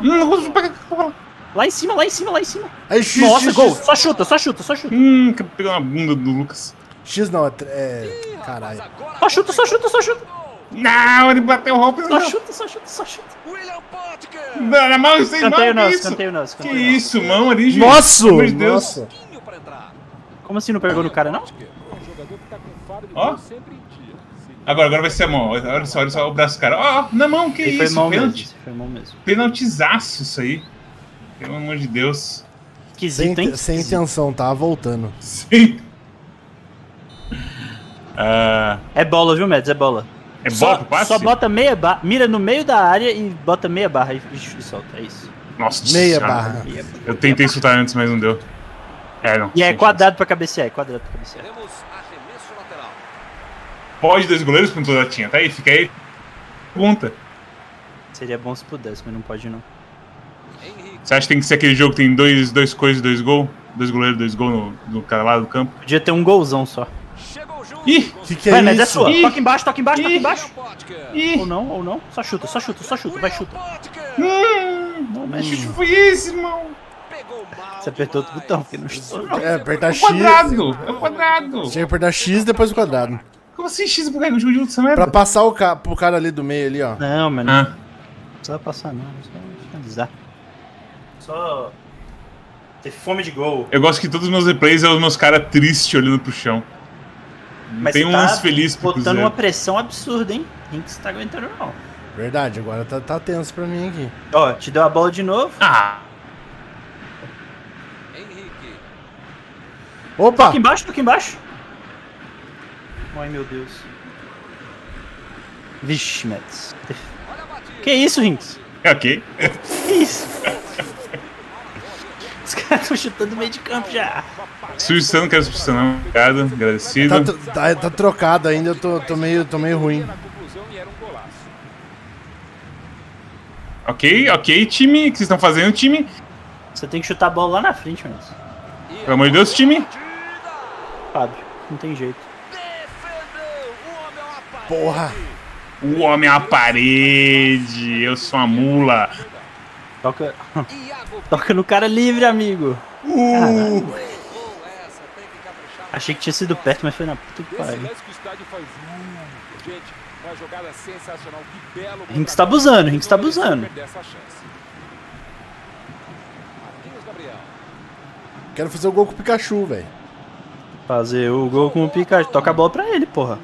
Hum, não consigo pegar a bola. Lá em cima, lá em cima, lá em cima. Aí X, Nossa, X, gol! Só chuta, só chuta, só chuta. Hum, que pegou na bunda do Lucas. X não, é. é caralho. Só chuta, só chuta, só chuta. Não, ele bateu o roupa. Só chuta, só chuta, só chuta. William Potker. Na mão, sem mão, Canteio que nosso, isso? canteio nosso, Que nosso. isso, mão ali, gente. Nossa! Pelo amor de Deus. Nossa! Como assim não pegou no cara, não? Tá Ó. Agora, agora vai ser a mão. Olha só, olha só o braço do cara. Ó, na mão, que Ele foi isso? mesmo. Foi mão mesmo. Penaltizaço isso aí. Pelo amor de Deus. Sem, Esquisito, hein? sem intenção, tava voltando. Sim. Ah, É bola, viu, Mads? É bola. é Só, bola pro passe? só bota meia barra, mira no meio da área e bota meia barra e, e solta. É isso. Nossa, Meia senhora. barra. Eu tentei soltar antes, mas não deu. É, não. E é quadrado pra cabecear, é quadrado pra cabecear. Temos arremesso lateral. chance. Pode dois goleiros? Perguntou da Tinha. Tá aí, fica aí. Pergunta. Seria bom se pudesse, mas não pode não. Você acha que tem que ser aquele jogo que tem dois, dois coisas e dois gols? Dois goleiros, dois gols no, no cada lado do campo? Podia ter um golzão só. Chegou. Ih! Que que é Vai, mas é sua. Ih. Toca embaixo, toca embaixo, toca Ih. embaixo. Potker. Ih! Ou não, ou não. Só chuta, só chuta, só chuta. Vai, chuta. Hum, Não, mas chute foi esse, irmão? Você apertou outro botão, porque não chutou não. É, apertar X. Quadrado! É o quadrado! Que apertar X e depois o quadrado. Como assim X por que jogo de essa merda? Pra passar o ca pro cara ali do meio ali, ó. Não, mas não Ah, precisa passar não. Só finalizar. Só ter fome de gol. eu gosto que todos os meus replays é os meus caras tristes olhando pro chão. Mas tem você um tá lance feliz pro Botando uma pressão absurda, hein? Quem que você tá aguentando não? Verdade, agora tá, tá tenso pra mim aqui. Ó, te deu a bola de novo. Ah, Henrique. Opa! Toca embaixo, toca embaixo. Ai, meu Deus. Vixe, Mets. Que isso, Rinks? é ok. Que isso? [LAUGHS] Os caras estão chutando meio de campo já. Sugestão, não quero não. Obrigado, agradecido. Tá, tá, tá trocado ainda, eu tô, tô, meio, tô meio ruim. Ok, ok, time. O que vocês estão fazendo, time? Você tem que chutar a bola lá na frente, Mets. Pelo amor de Deus, time. Fábio, não tem jeito. Defendeu. O homem é uma parede. Porra! O homem é a parede. Eu sou uma mula. Toca, [LAUGHS] toca no cara livre, amigo. caprichar. Achei que tinha sido perto, mas foi na puta que pariu. Rinks tá abusando, Rinks tá Não abusando. Quero fazer o gol com o Pikachu, velho. Fazer o gol com o Pikachu. Toca a bola pra ele, porra.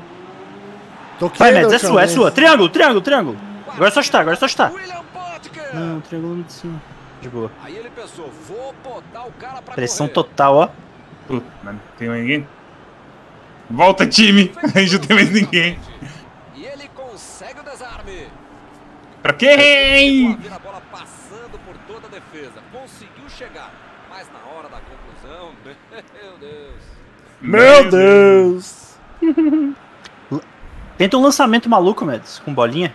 Toquei Vai, Mets, é sua, é sua. Triângulo, triângulo, triângulo. Agora é só chutar, agora é só chutar. William Potker. Não, triângulo de cima. De boa. Aí ele pensou, vou botar o cara pra Pressão correr. total, ó. Puta, não tem mais ninguém. Volta, time. A gente não tem mais ninguém. E ele consegue o desarme. Pra quem? A bola passando por toda a defesa. Conseguiu chegar. Mas na hora da conclusão, [LAUGHS] meu Deus. Meu Deus! [LAUGHS] Tenta um lançamento maluco, Mets, com bolinha.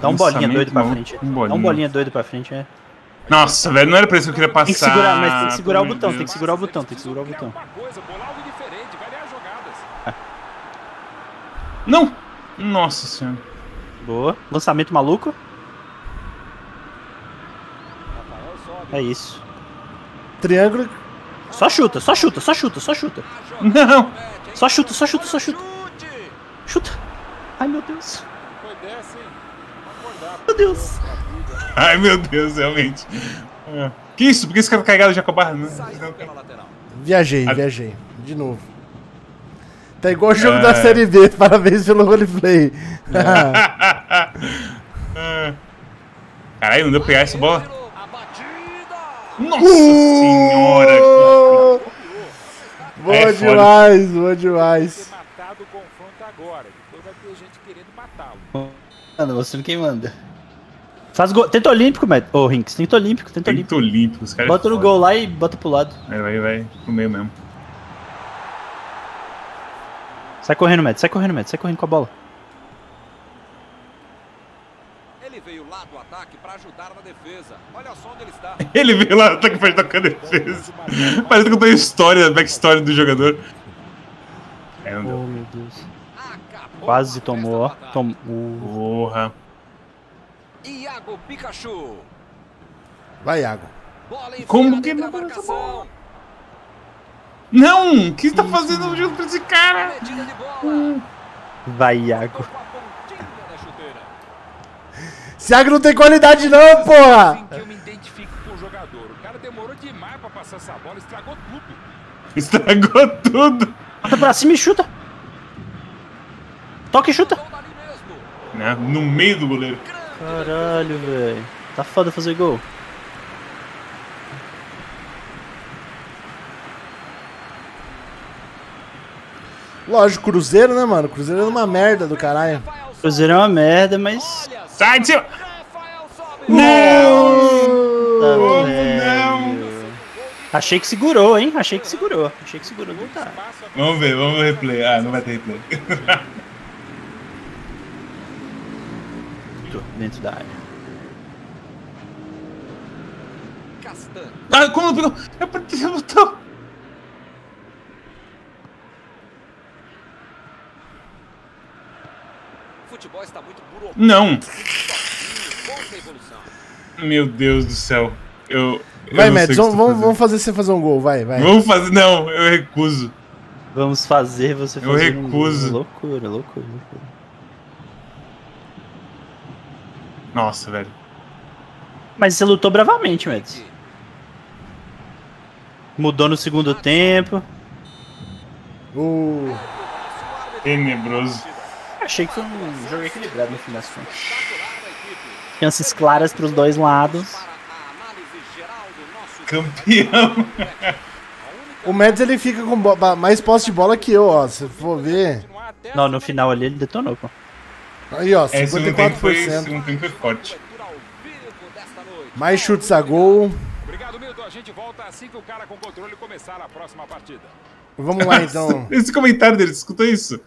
Dá um bolinha doido pra frente. Dá um bolinha. bolinha doido pra frente, é. Nossa, velho, não era pra isso que eu queria passar. Tem que segurar, mas tem que segurar o botão, tem que segurar o botão, tem que segurar o botão. Não! Nossa senhora. Boa. Lançamento maluco. Rafael sobe. É isso. Triângulo. Só chuta, só chuta, só chuta, só chuta. Não! Só chuta, só chuta, só chuta. Chuta. Ai, meu Deus. Foi dessa, hein? Meu Deus. Ai, meu Deus, realmente. Ah. Que isso? Por que esse cara tá carregado já com a barra? Não. Lateral. Viajei, A- viajei. De novo. Tá igual o jogo É. da Série B. [LAUGHS] Parabéns pelo roleplay. Ah. [LAUGHS] Caralho, não deu pra pegar essa bola? A batida. Nossa senhora! Uh! Boa É foda. demais, boa demais. Você não quem manda. Faz gol. Tenta olímpico, Matt. Ô, Rinks, tenta olímpico, tenta olímpico. Tento olímpico, os caras. Bota no foda. gol lá e bota pro lado. Vai, vai, vai pro meio mesmo. Sai correndo, Matt. Sai correndo, Matt. Sai correndo com a bola. Ele veio lá do ataque pra ajudar na defesa. Olha só onde ele está. [LAUGHS] Ele veio lá, tá que faz tocar a defesa. Parece que eu tô a história, a backstory do jogador. É, não Oh, deu. meu Deus. Quase tomou, ó. festa do ataque. Tom... Uh, Porra. Iago Pikachu. Vai, Iago. Bola Como que não marcação. Não! O que você tá fazendo junto pra esse cara? Bola. Vai, Iago. Esse Iago não tem qualidade não, porra! Essa bola, estragou tudo. Estragou tudo. Bota pra cima e chuta. Toca e chuta. Né? No meio do goleiro. Caralho, velho. Tá foda fazer gol. Lógico, Cruzeiro, né, mano? Cruzeiro é uma merda do caralho. Cruzeiro é uma merda, mas. Sai de cima! Rafael sobe. Puta Achei que segurou, hein? Achei que segurou. Achei que segurou do tá. Vamos ver, vamos ver replay. Ah, não vai ter replay. [LAUGHS] Tô Dentro da área. Castan. Ah, como não pegou? É você botou. O futebol está muito burocrático. Não. Meu Deus do céu. Eu. eu Vai, Mads, vamos, vamos, vamos fazer você fazer um gol, vai, vai. Vamos fazer. Não, eu recuso. Vamos fazer você Eu fazer um recuso. gol. Loucura, loucura, loucura. Nossa, velho. Mas você lutou bravamente, Mads. Mudou no segundo tempo. Uh, Tenebroso. Achei que foi um jogo equilibrado no fim das contas. Chances claras pros dois lados. Para a análise geral do nosso Campeão. o Mads ele fica com mais posse de bola que eu, ó. Se for ver. Não, no final ali ele detonou, pô. Aí, ó, É, segundo tempo foi, 54%. segundo tempo foi forte. Mais chutes a gol. Obrigado, Milton. A gente volta assim que o cara com controle começar a próxima partida. Vamos lá, então. [LAUGHS] Esse comentário dele, escuta isso.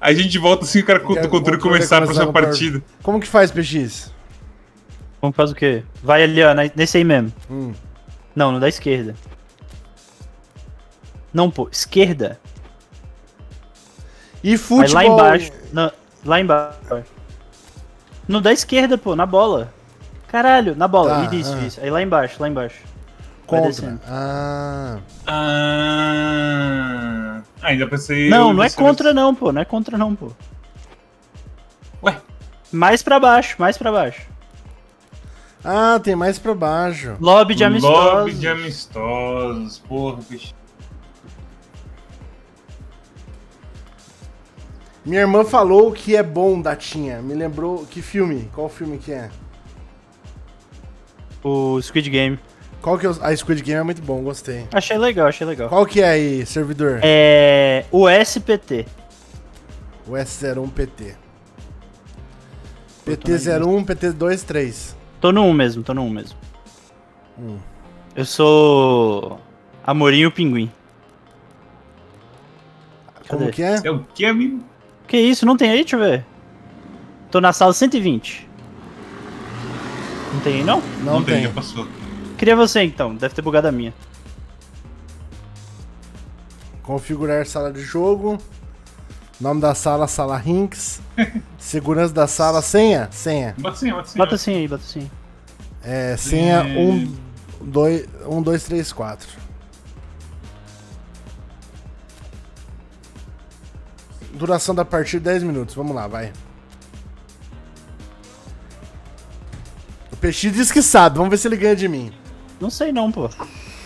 A gente volta assim que o cara do é controle controle começar a próxima partida. Como que faz, PX? Vamos fazer o quê? Vai ali, ó, nesse aí mesmo. Hum. Não, no da esquerda. Não, pô, esquerda. E futebol. lá embaixo. Na- lá embaixo. No da esquerda, pô, na bola. Caralho, na bola. Tá, isso, ah. isso. Aí lá embaixo, lá embaixo. Contra. descendo. Ah. Ah, ainda pensei. Não, não é contra não, pô. Não é contra não, pô. Ué, Mais pra baixo, mais pra baixo. Ah, tem mais pra baixo. Lobby de amistosos. Lobby de amistosos. Porra, bicho. Minha irmã falou que é bom, Datinha. Me lembrou. Que filme? Qual filme que é? O Squid Game. Qual que é o... A Squid Game é muito bom, gostei. Achei legal, achei legal. Qual que é aí, servidor? É. O SPT. O S01PT. PT01, PT23. Tô no 1 mesmo, tô no 1 mesmo. Hum. Eu sou. Amorinho Pinguim. Como Cadê? que é? É o que, amigo? Que isso? Não tem aí? Deixa eu ver. Tô na sala 120. Não tem aí não? Não, tem. já passou. Queria você então, deve ter bugado a minha. Configurar sala de jogo. Nome da sala, sala Rinks. [LAUGHS] Segurança da sala, senha? Senha. Bota sim, bota sim. Bota assim aí, bota. É, senha É. 1, 2, 1, 2, 3, 4. Duração da partida 10 minutos. Vamos lá, vai. O PX diz que sabe. Vamos ver se ele ganha de mim. Não sei não, pô.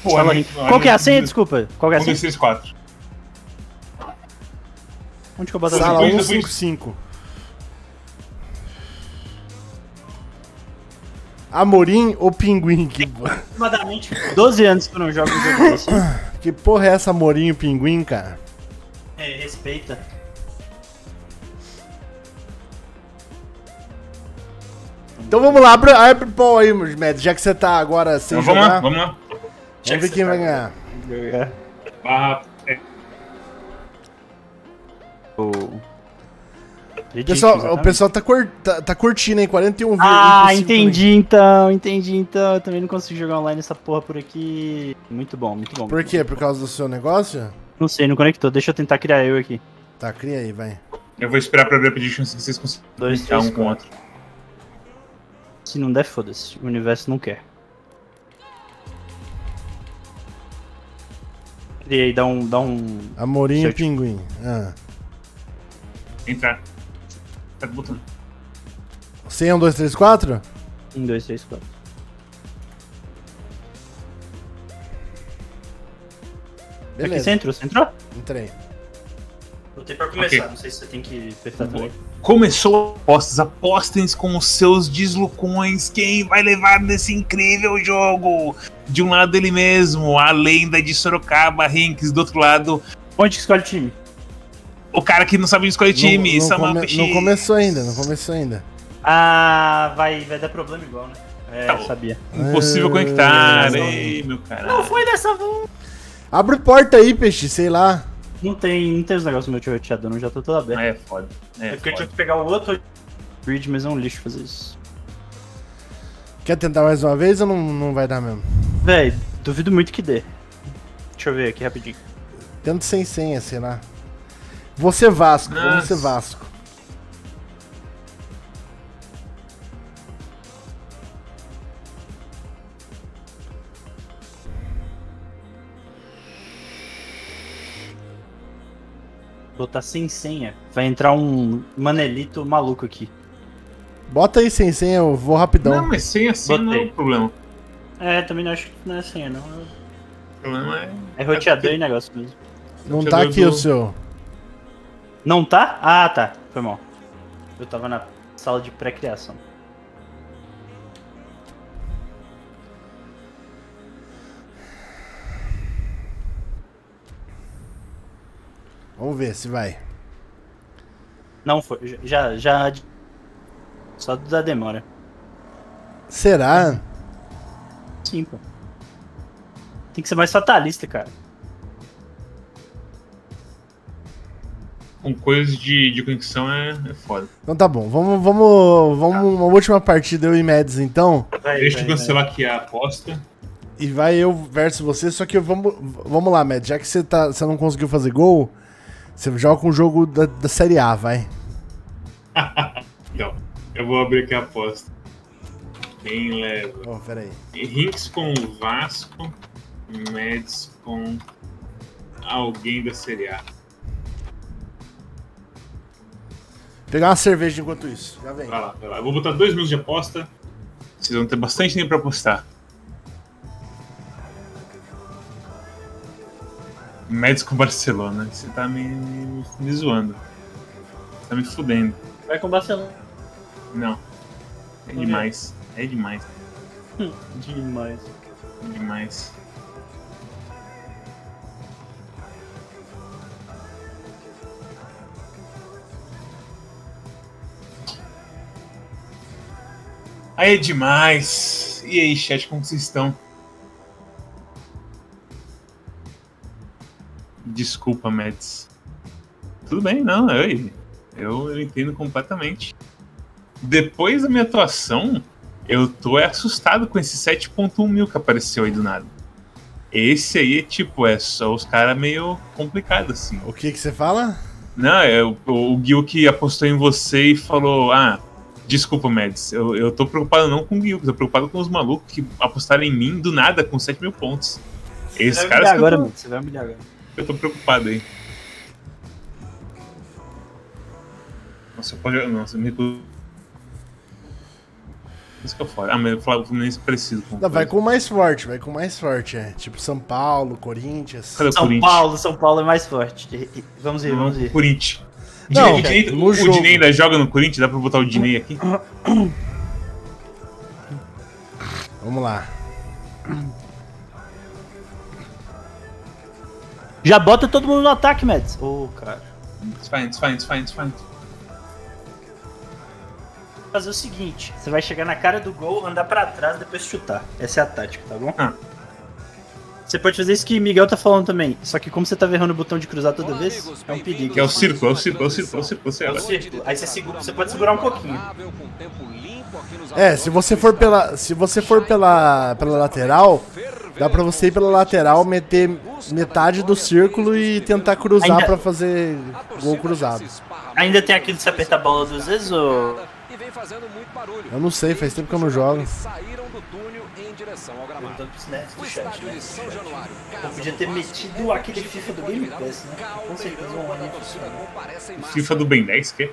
Pô, Sala amigo, Rinks. Qual que é a senha? Desculpa. Qual que é a senha? três, quatro. Onde que eu boto a Sala senha? depois- 155. Amorim ou Pinguim? Que, Aproximadamente 12 anos que eu não jogo um [COUGHS] jogo desse. que porra é essa Amorim e Pinguim, cara? É, respeita. Então vamos lá, abre, abre o pau aí, Med, já que você tá agora sem Então, vamos jogar. lá, vamos lá. Vamos ver quem vai ganhar. Barra. é, O... Pessoal, o pessoal tá, cur, tá, tá curtindo, hein? 41 Ah, 25 entendi então, entendi então. Eu também não consigo jogar online essa porra por aqui. Muito bom, muito bom. Por quê? Por causa do seu negócio? Não sei, não conectou. Deixa eu tentar criar eu aqui. Tá, cria aí, vai. Eu vou esperar pra abrir a prediction se vocês conseguirem Dois, três, um com o outro. Se não der, foda-se. O universo não quer. Criei, dá um. Dá um. Amorim e. Pinguim. Ah. Entrar. Tá botando. Senha 1, 2, 3, 4? Um, dois, três, quatro. Aqui Beleza, você entrou, você entrou? entrei. Botei pra começar, não sei se você tem que apertar também. Começou apostas. Apostem com os seus deslucões. Quem vai levar nesse incrível jogo? De um lado ele mesmo, a lenda de Sorocaba, Rinks. Do outro lado, Onde que escolhe o time? o cara que não sabe escolher time. não, não, come- não começou ainda, não começou ainda. Ah, vai, vai dar problema igual, né? É, Tá. sabia. Impossível É, conectar. não. Ei, meu caralho. Não foi dessa vez. Abre porta aí, peixe, sei lá. Não tem, não tem os negócios do meu tio roteador, não, já tá todo aberto. Ah, é foda. É, É porque eu foda. tinha que pegar o outro bridge, mas é um lixo fazer isso. Quer tentar mais uma vez ou não, não vai dar mesmo? Véi, duvido muito que dê. Deixa eu ver aqui rapidinho. Tento sem senha, sei lá. Você Vasco, vamos Nossa. ser Vasco. Botar sem senha. Vai entrar um manelito maluco aqui. Bota aí sem senha, eu vou rapidão. Não, mas sem assim não é o problema. É, também não acho que não é senha, não. O problema é. É roteador e negócio mesmo. não tá aqui do- o seu. Não tá? Ah, tá. Foi mal. Eu tava na sala de pré-criação. Vamos ver se vai. Não foi. Já, já. Só da demora. Será? Sim, pô. Tem que ser mais fatalista, cara. Com coisas de, de conexão é, é foda. Então tá bom, vamos, vamos, vamos uma última partida eu e Mads então. Vai, Deixa eu vai, cancelar aqui a aposta. E vai eu versus você, só que vamos, vamos lá, Mads, já que você, tá, você não conseguiu fazer gol, você joga o jogo da, da Série A, vai. Então, eu vou abrir aqui a aposta. Quem leva? Ó, pera aí. Rinks com o Vasco, Meds com alguém da Série A. Pegar uma cerveja enquanto isso, já vem. Vai lá, vai lá. Eu vou botar dois minutos de aposta. Vocês vão ter bastante tempo pra apostar. Meds com Barcelona. Você tá me, me, me zoando. Tá me fudendo. Vai com Barcelona. Não. É demais. É demais. [LAUGHS] Demais. É demais. Aí é demais. E aí, chat, como vocês estão? Desculpa, Mads. Tudo bem, não, eu, eu, eu entendo completamente. Depois da minha atuação, eu tô é assustado com esse 7.1 mil que apareceu aí do nada. Esse aí, tipo, é só os caras meio complicado assim. O que que você fala? Não, é o, o Gil que apostou em você e falou: Ah, desculpa, Mads, eu, eu tô preocupado não com o Gil, eu tô preocupado com os malucos que apostaram em mim do nada com 7 mil pontos. Esses Você vai caras que agora, tô, mano. Você vai humilhar agora. Eu tô preocupado aí. Nossa, pode. Nossa, me recuso. Isso que eu falo. Ah, mas eu falava o Fluminense com. Não, vai com o mais forte, vai com o mais forte, é. Tipo São Paulo, Corinthians. Cadê o São Corinthians? Paulo, São Paulo é mais forte. Vamos ver, vamos ver. Corinthians. Não, o Dinei, o jogo. Dinei ainda joga no Corinthians? Dá pra botar o Dinei aqui? Vamos lá. Já bota todo mundo no ataque, Mads. Ô, cara. It's fine, it's fine, it's fine, it's fine. Fazer o seguinte: você vai chegar na cara do gol, andar pra trás depois chutar. Essa é a tática, tá bom? Ah. Você pode fazer isso que Miguel tá falando também. Só que como você tá errando o botão de cruzar toda vez, é um perigo. É o círculo, é o círculo, é o círculo, é o círculo. Você É o círculo. Aí você, segura, você pode segurar um pouquinho. É, se você for pela, se você for pela, pela lateral, dá pra você ir pela lateral, meter metade do círculo e tentar cruzar Ainda- pra fazer gol cruzado. Ainda tem aquilo de se apertar a bola duas vezes ou. E vem fazendo muito barulho. Eu não sei, faz tempo que eu não jogo. Eu podia ter metido aquele FIFA do Game Pass, né? Com certeza um. FIFA do Ben 10, que?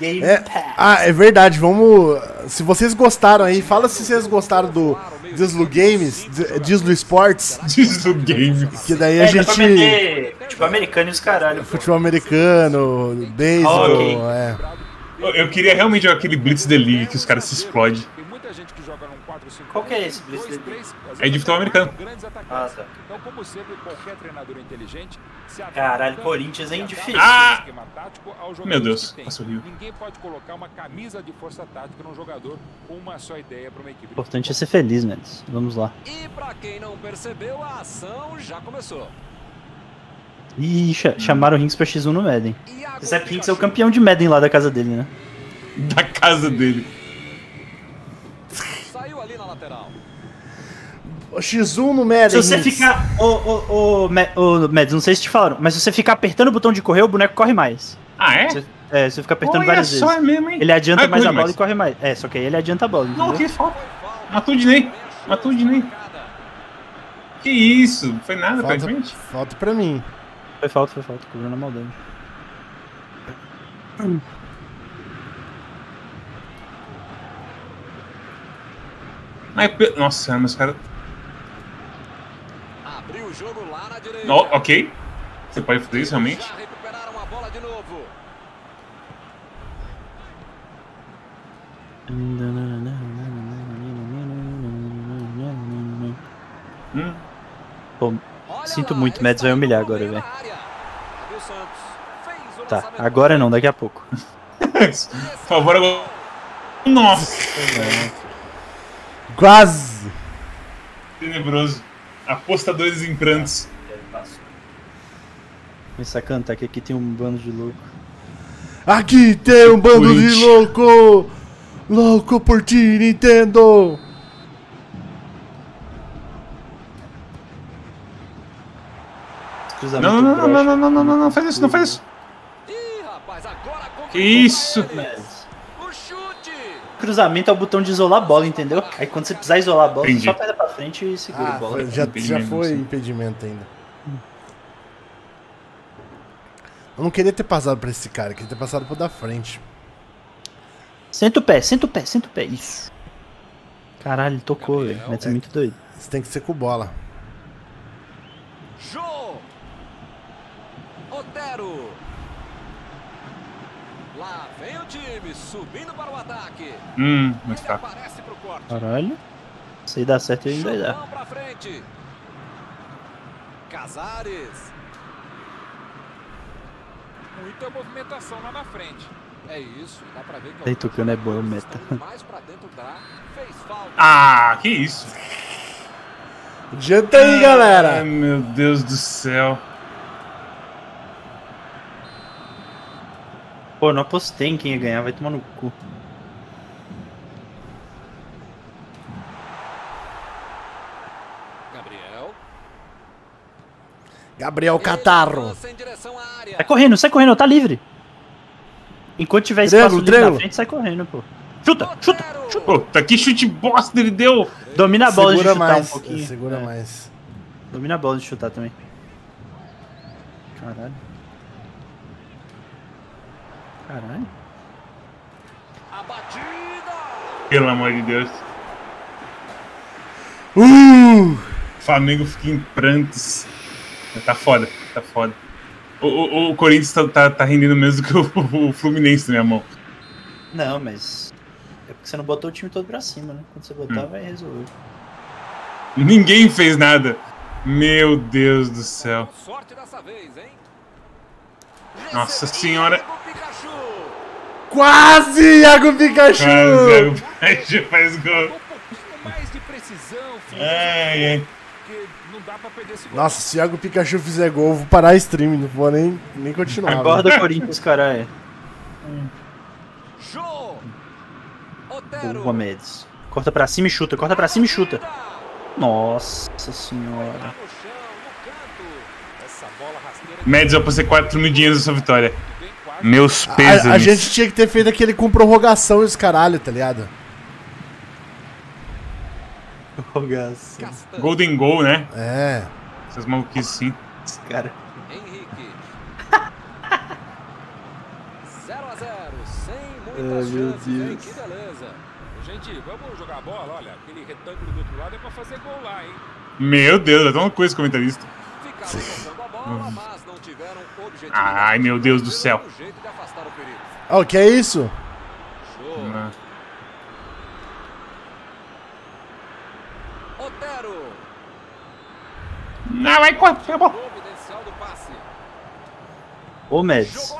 Game É, Pass. ah, é verdade, vamos. Se vocês gostaram aí, fala se vocês gostaram do Dislo Games, D- Dislo Sports, Diz [LAUGHS] do game. que daí a É, gente. meter, tipo, americano e os caralho. pô. Futebol americano, beisebol, Ok. é. Eu, queria realmente jogar aquele Blitz The League que os caras se explodem. Tem muita gente que joga num pro 50. Qual que é esse às É de futebol americano. Ah, tá. Então, como sempre, qualquer treinador inteligente se Caralho, Corinthians é indifícil. adapta Ah! Meu Deus, passou o rio. Ninguém pode colocar uma camisa de força tática num jogador com uma só ideia para uma equipe. O importante é ser feliz, Mendes. Vamos lá. E pra quem não percebeu, a ação já começou. Ih, cha- chamaram o Rinks pra X1 no Madden. Você sabe que Rinks é o campeão de Madden lá da casa dele, né? Da casa dele. Saiu ali na lateral. O X1 no Madden. Se você ficar. Ô, ô, ô, Ma- ô, Mads, não sei se te falaram, mas se você ficar apertando o botão de correr, o boneco corre mais. Ah, é? Você, é, você fica apertando Olha várias só, vezes. é mesmo, hein? Ele adianta Ah, mais a bola e corre mais. É, só que aí ele adianta a bola, entendeu? Não, que falta. Matou o Dinei. Matou o Dinei. Que isso? Não foi nada, Falta, praticamente. falta pra mim. Foi falta, foi falta, cobriu na maldade. [CLEARS THROAT] Pe- Nossa senhora, meus caras. Abriu o jogo lá na direita. Ó, ok. Você pode fazer isso realmente? Já recuperaram a bola de novo. Hum. Pô, Sinto muito, Mads vai humilhar no agora, velho. tá, agora não, daqui a pouco. [LAUGHS] Por favor, agora. Nossa! Quase. Tenebroso. Apostadores em prantos. Começar a cantar que aqui tem um bando de louco. Aqui tem um bando de Twitch. louco. Louco por ti, Nintendo. Não, não, não, não, não, não, não, não, não, faz isso, não faz isso. Ih, rapaz, agora complicou Que isso? Mas. Cruzamento é o botão de isolar a bola, entendeu? Aí quando você precisar isolar a bola, Entendi. você só pega pra frente e segura Ah, a bola. foi- já, já foi sim. impedimento ainda. Eu não queria ter passado pra esse cara, queria ter passado pro da frente. Senta o pé, senta o pé, senta o pé. Isso. Caralho, ele tocou, velho. Vai ser muito doido. Você tem que ser com bola. Jô. Otero. Time, subindo para o ataque. Hum, muito Ele fraco. aparece pro corte. Caralho. Se dá certo, ele pra frente. Casares. Muita movimentação lá na frente. É isso, dá pra ver que Aí tocando é boa, jogadores meta. estão mais pra dentro da fez falta. Ah, que isso? Adianta aí, Ai, galera. meu Deus do céu. Pô, não apostei em quem ia ganhar, vai tomar no cu. Gabriel. Gabriel Catarro. Sai correndo, sai correndo, tá livre. Enquanto tiver espaço livre na frente, sai correndo, pô. Chuta, chuta, Otero. Puta, que chute bosta ele deu. Domina a bola de Segura chutar mais. um pouquinho. Segura É, mais. Domina a bola de chutar também. Caralho. Caralho. A batida. Pelo amor de Deus. Uh! Flamengo fica em prantos. Tá foda, tá foda. O, o, o Corinthians tá, tá, tá rendendo menos do que o, o Fluminense na minha mão. Não, mas. É porque você não botou o time todo pra cima, né? Quando você botar, Hum. vai resolver. Ninguém fez nada. Meu Deus do céu. Sorte dessa vez, hein? Nossa Recebeu senhora. Iago Pikachu. Quase, Iago Pikachu! Quase, faz gol. Pouquinho mais de precisão, filho. Ai, ai. Porque não dá pra perder esse gol. Nossa, se o Iago Pikachu fizer gol, eu vou parar a stream, não vou nem, nem continuar. Acorda, Corinthians, caralho. Boa, Mendes. Corta pra cima e chuta, corta pra cima e chuta. Nossa senhora. Médios, eu passei 4 mil dinheiros nessa vitória. Meus A, a pêsames. gente tinha que ter feito aquele com prorrogação e os caralho, tá ligado? Castanho. Golden Goal, né? É. Essas maluquices sim. Cara. Henrique. [LAUGHS] 0 a 0 sem Ai, muitas meu hein? Deus. Que beleza. Gente, vamos jogar bola? Olha, aquele retângulo do outro lado é pra fazer gol lá, hein? Meu Deus, até uma coisa comentarista. Ficaram tocando a bola, mas. Ai, meu Deus do céu. Oh, o que é isso? Ah. Não, vai correr. Ô, Mets.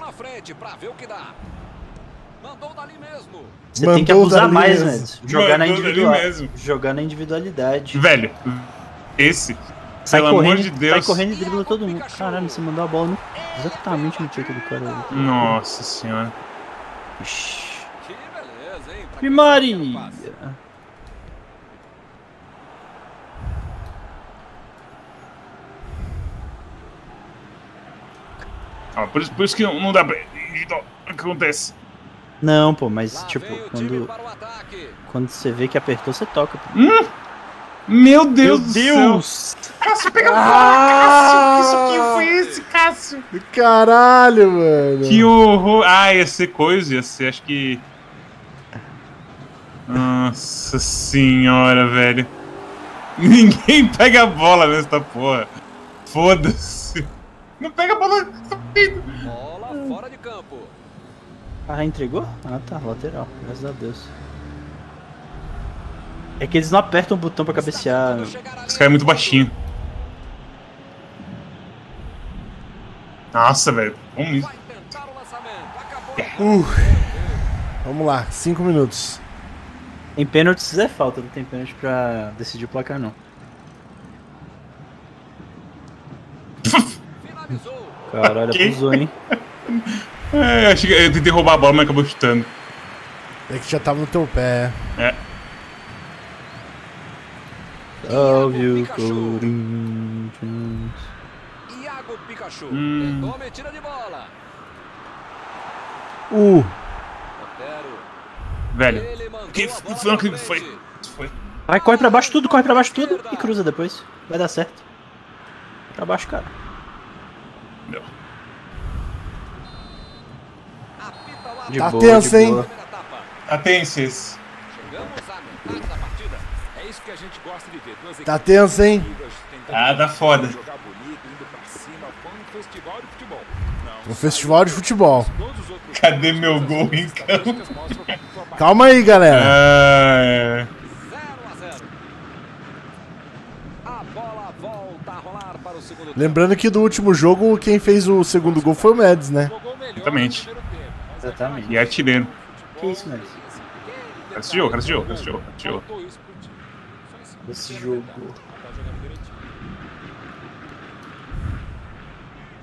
Você Mandou tem que abusar mais, Mets. Jogar Mandou na individualidade. Jogar na individualidade. Velho, esse Sai pelo correndo, amor de Deus. sai correndo e dribla todo mundo. Caralho, você mandou a bola no- exatamente no peito do cara. Nossa senhora. Ixi. Que beleza, E Maria. Ah, por, isso, por isso que não dá pra. O que acontece? Não, pô, mas tipo, quando, quando você vê que apertou, você toca. Pô. Meu Deus do céu! Cássio, pega a bola! Cássio, que isso que foi esse, Cássio? Caralho, mano. Que horror! Ah, ia ser coisa, ia ser, acho que. Nossa senhora, velho. [LAUGHS] Ninguém pega a bola nessa porra. Foda-se. Não pega a bola. Bola fora de campo. Ah, entregou? Ah, tá, lateral, graças a Deus. É que eles não apertam o botão pra cabecear. Esse cara é muito baixinho. Nossa, velho. Vamos. Acabou. Vamos lá, cinco minutos. Em pênaltis é falta, não tem pênalti pra decidir o placar, não. [LAUGHS] Caralho, abusou, hein? [LAUGHS] É, eu, cheguei- eu tentei roubar a bola, mas acabou chutando. É que já tava no teu pé. É. Salve o. Corinthians. Iago Pikachu. Hum. Tentou metida de bola. Uh. Velho. Que bola foi, que foi? Vai, corre pra baixo tudo, corre pra baixo tudo e cruza depois. Vai dar certo. Pra baixo, cara. O De Tá boa, tenso, de hein? boa. Etapa. Atenção esse. Que a gente gosta de ver. Duas tá tenso, hein? Ah, tá foda. Jogar bonito, indo pra cima. Foi um festival de futebol. Não, Um festival de futebol. todos os outros Cadê meu gol, as então? uma [LAUGHS] Calma aí, galera. Ah, é. 0 a 0. A bola volta a rolar para o segundo tempo. Lembrando que do último jogo, quem fez o segundo gol foi o Mads, né? jogou melhor Exatamente. no primeiro tempo, mas é Exatamente. E artilheiro. Que isso, Mads? Cara, esse jogo, cara, esse jogo, cara, esse jogo, cara, esse jogo.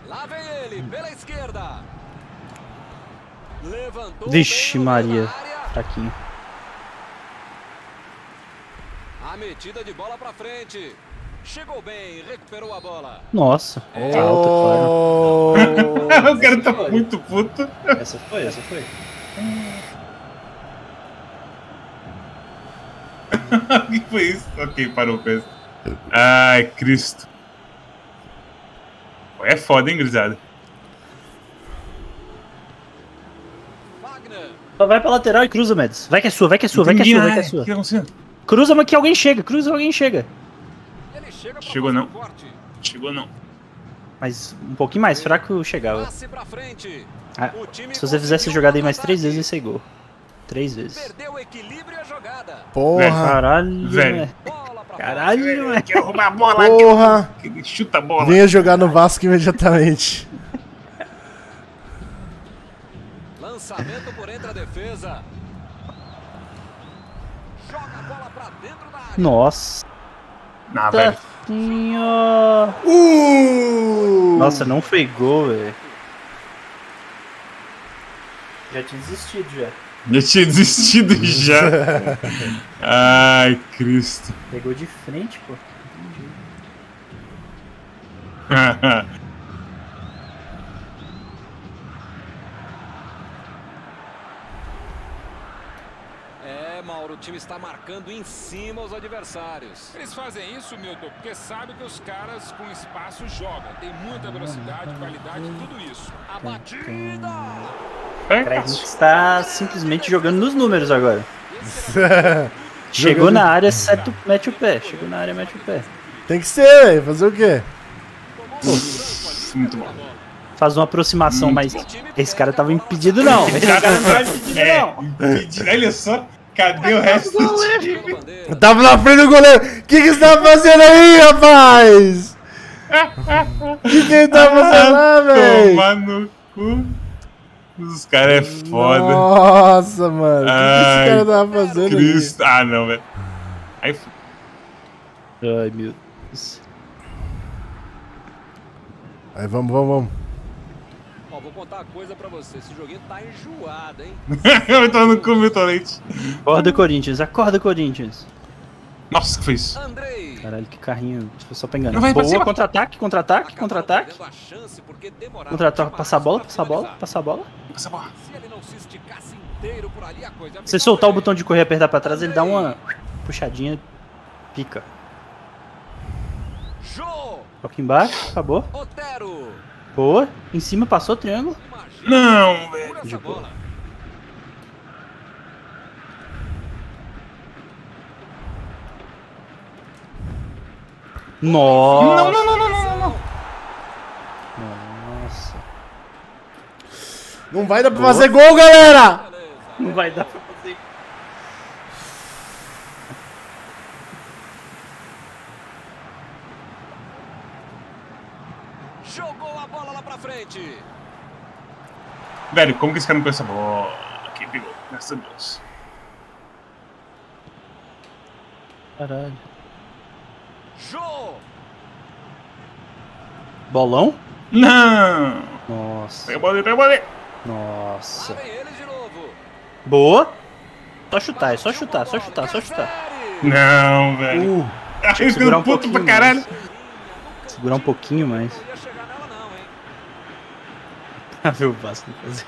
Lá vem ele, pela esquerda. Levantou. Vixe, Maria. Fraquinho. A metida de bola pra frente. Chegou bem, recuperou a bola. Nossa. Falta, claro. Oh, [LAUGHS] o cara tá muito puto. Essa foi, essa foi. O [LAUGHS] que foi isso? Ok, parou o peso. Ai, Cristo. É foda, hein, grisada? Só vai pra lateral e cruza, Mads. Vai que é sua, vai que é sua, vai que é sua, vai que é sua. que? Cruza, mas que alguém chega, cruza, alguém chega. Ele chega Chegou não. Chegou não. Mas um pouquinho mais fraco chegava. Ah, Se você fizesse a jogada aí mais três vezes, ia ser gol. Três vezes. Perdeu o equilíbrio e a jogada. porra, Caralho, Velho. Caralho, né? Quero roubar a bola. porra. quero- Chuta a bola. Venha jogar no Vasco imediatamente. Lançamento por entre a defesa. Joga a bola pra dentro da área. Nossa. Não, velho. Senhor. Uh! Nossa, não foi gol, velho. Já tinha desistido já. Já tinha desistido já. [LAUGHS] Ai, Cristo. Pegou de frente, pô. [LAUGHS] É, Mauro, o time está marcando em cima os adversários. Eles fazem isso, Milton, porque sabem que os caras com espaço jogam. Tem muita velocidade, qualidade, tudo isso. A batida! Gente está simplesmente jogando nos números agora. [LAUGHS] Chegou Jogando- na área, sete, mete o pé. Chegou na área, mete o pé. Tem que ser, velho. Fazer o quê? Muito bom. Faz uma aproximação, mas esse cara tava impedido não. [LAUGHS] Esse cara não tava impedido É, não. impedi- olha só. Cadê o resto do time? Eu tava na frente do goleiro. O que, que você tá fazendo aí, rapaz? [LAUGHS] O que, que ele tá fazendo lá, velho? Tomar no cu. Os caras é foda. Nossa, mano. O que, esse Ai, cara tava fazendo ali? Cristo. Ah, não, velho. Aí, f- Ai, meu Deus. Aí, vamos, vamos, vamos. Ó, vou contar uma coisa pra você. Esse joguinho tá enjoado, hein? [LAUGHS] vai tomar no cu. Acorda, Corinthians. Acorda, Corinthians. Nossa, que foi isso? Caralho, que carrinho. Foi só pra enganar. Não vai pra Boa, contra-ataque, contra-ataque, contra-ataque. Contra-ataque, passar a bola, passar a bola, passar a bola. Passa a bola. Se você soltar o botão de correr e apertar pra trás, ele dá uma puxadinha. Pica. Toca embaixo, acabou. Boa. Em cima, passou o triângulo. Não, velho. De boa. Nossa. Não, não, não, não, não, não. Nossa. Não vai dar pra fazer gol, galera! Não vai dar pra fazer. Jogou a bola lá pra frente. Velho, como que esse cara não conhece essa bola? Aqui, pegou. Graças a Deus. Caralho. Jô, Bolão? Não. Nossa. Pega a bola aí, pega a bola aí. Nossa. Boa. Só chutar, é só chutar, só chutar, só chutar. Não, velho. Uh, segurar um puto pra pouquinho caralho. segurar um pouquinho mais. Não não? Pra ver o Vasco fazer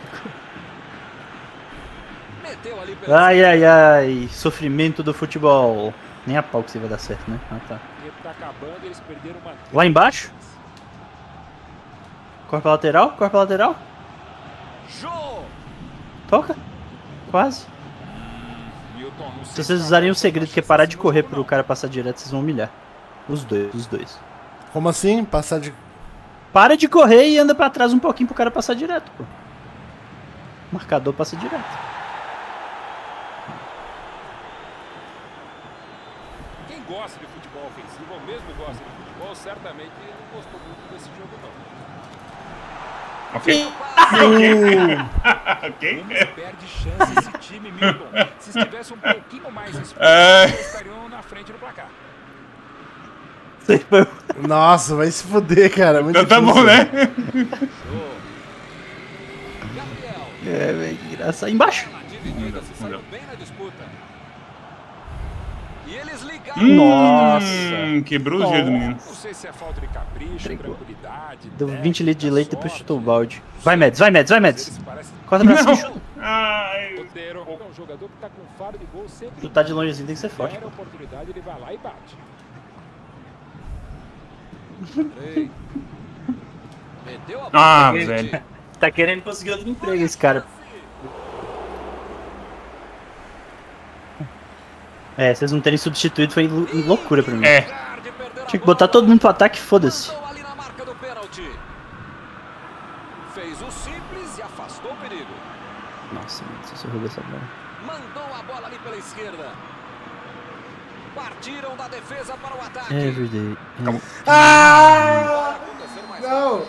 ali pela Ai, ai, ai. Sofrimento do futebol. Nem a pau que você vai dar certo, né? Ah, tá. O tempo tá acabando e eles perderam uma. Lá embaixo? Corre pra lateral, corre pra lateral. Jô, Toca. Quase. Milton, não Se vocês tá usarem um bom, segredo que é parar de correr pro cara passar direto, vocês vão humilhar. Os dois, os dois. Como assim? Passar de. Para de correr e anda pra trás um pouquinho pro cara passar direto, pô. O marcador passa direto. Gosta de futebol ofensivo, ou mesmo gosta de futebol, certamente não gostou muito desse jogo, não. Ok. [LAUGHS] Ok. Não perde chance esse time, Milton. Se estivesse um pouquinho mais É. eles estariam na frente do placar. Nossa, vai se fuder, cara. Muito Então tá difícil. bom, né? Gabriel. É, velho, que engraçado. Embaixo. Na dividida, se E ligaram. Nossa. Hum, quebrou o gelo do menino. Não sei se é falta de capricho, Entregou. tranquilidade. Deu técnica, 20 litros de leite e sorte. depois chutou o balde. Vai, Mads, vai, Mads, vai, parecem Corta pra cima. Ai. É tá com faro de gol sempre. Chutar de longe assim tem que ser forte. Qualquer oportunidade ele vai lá e bate. Andrei. Meteu a bola Ah, velho. Tá querendo conseguir outro emprego esse cara. É, vocês não terem substituído foi lou- loucura pra mim. É. Tinha que botar todo mundo pro ataque, foda-se. E. Nossa, mano, se você roubou essa bola. Mandou a bola ali pela esquerda. Partiram da defesa para o ataque. Everyday. Ah! Acontecer mais Não.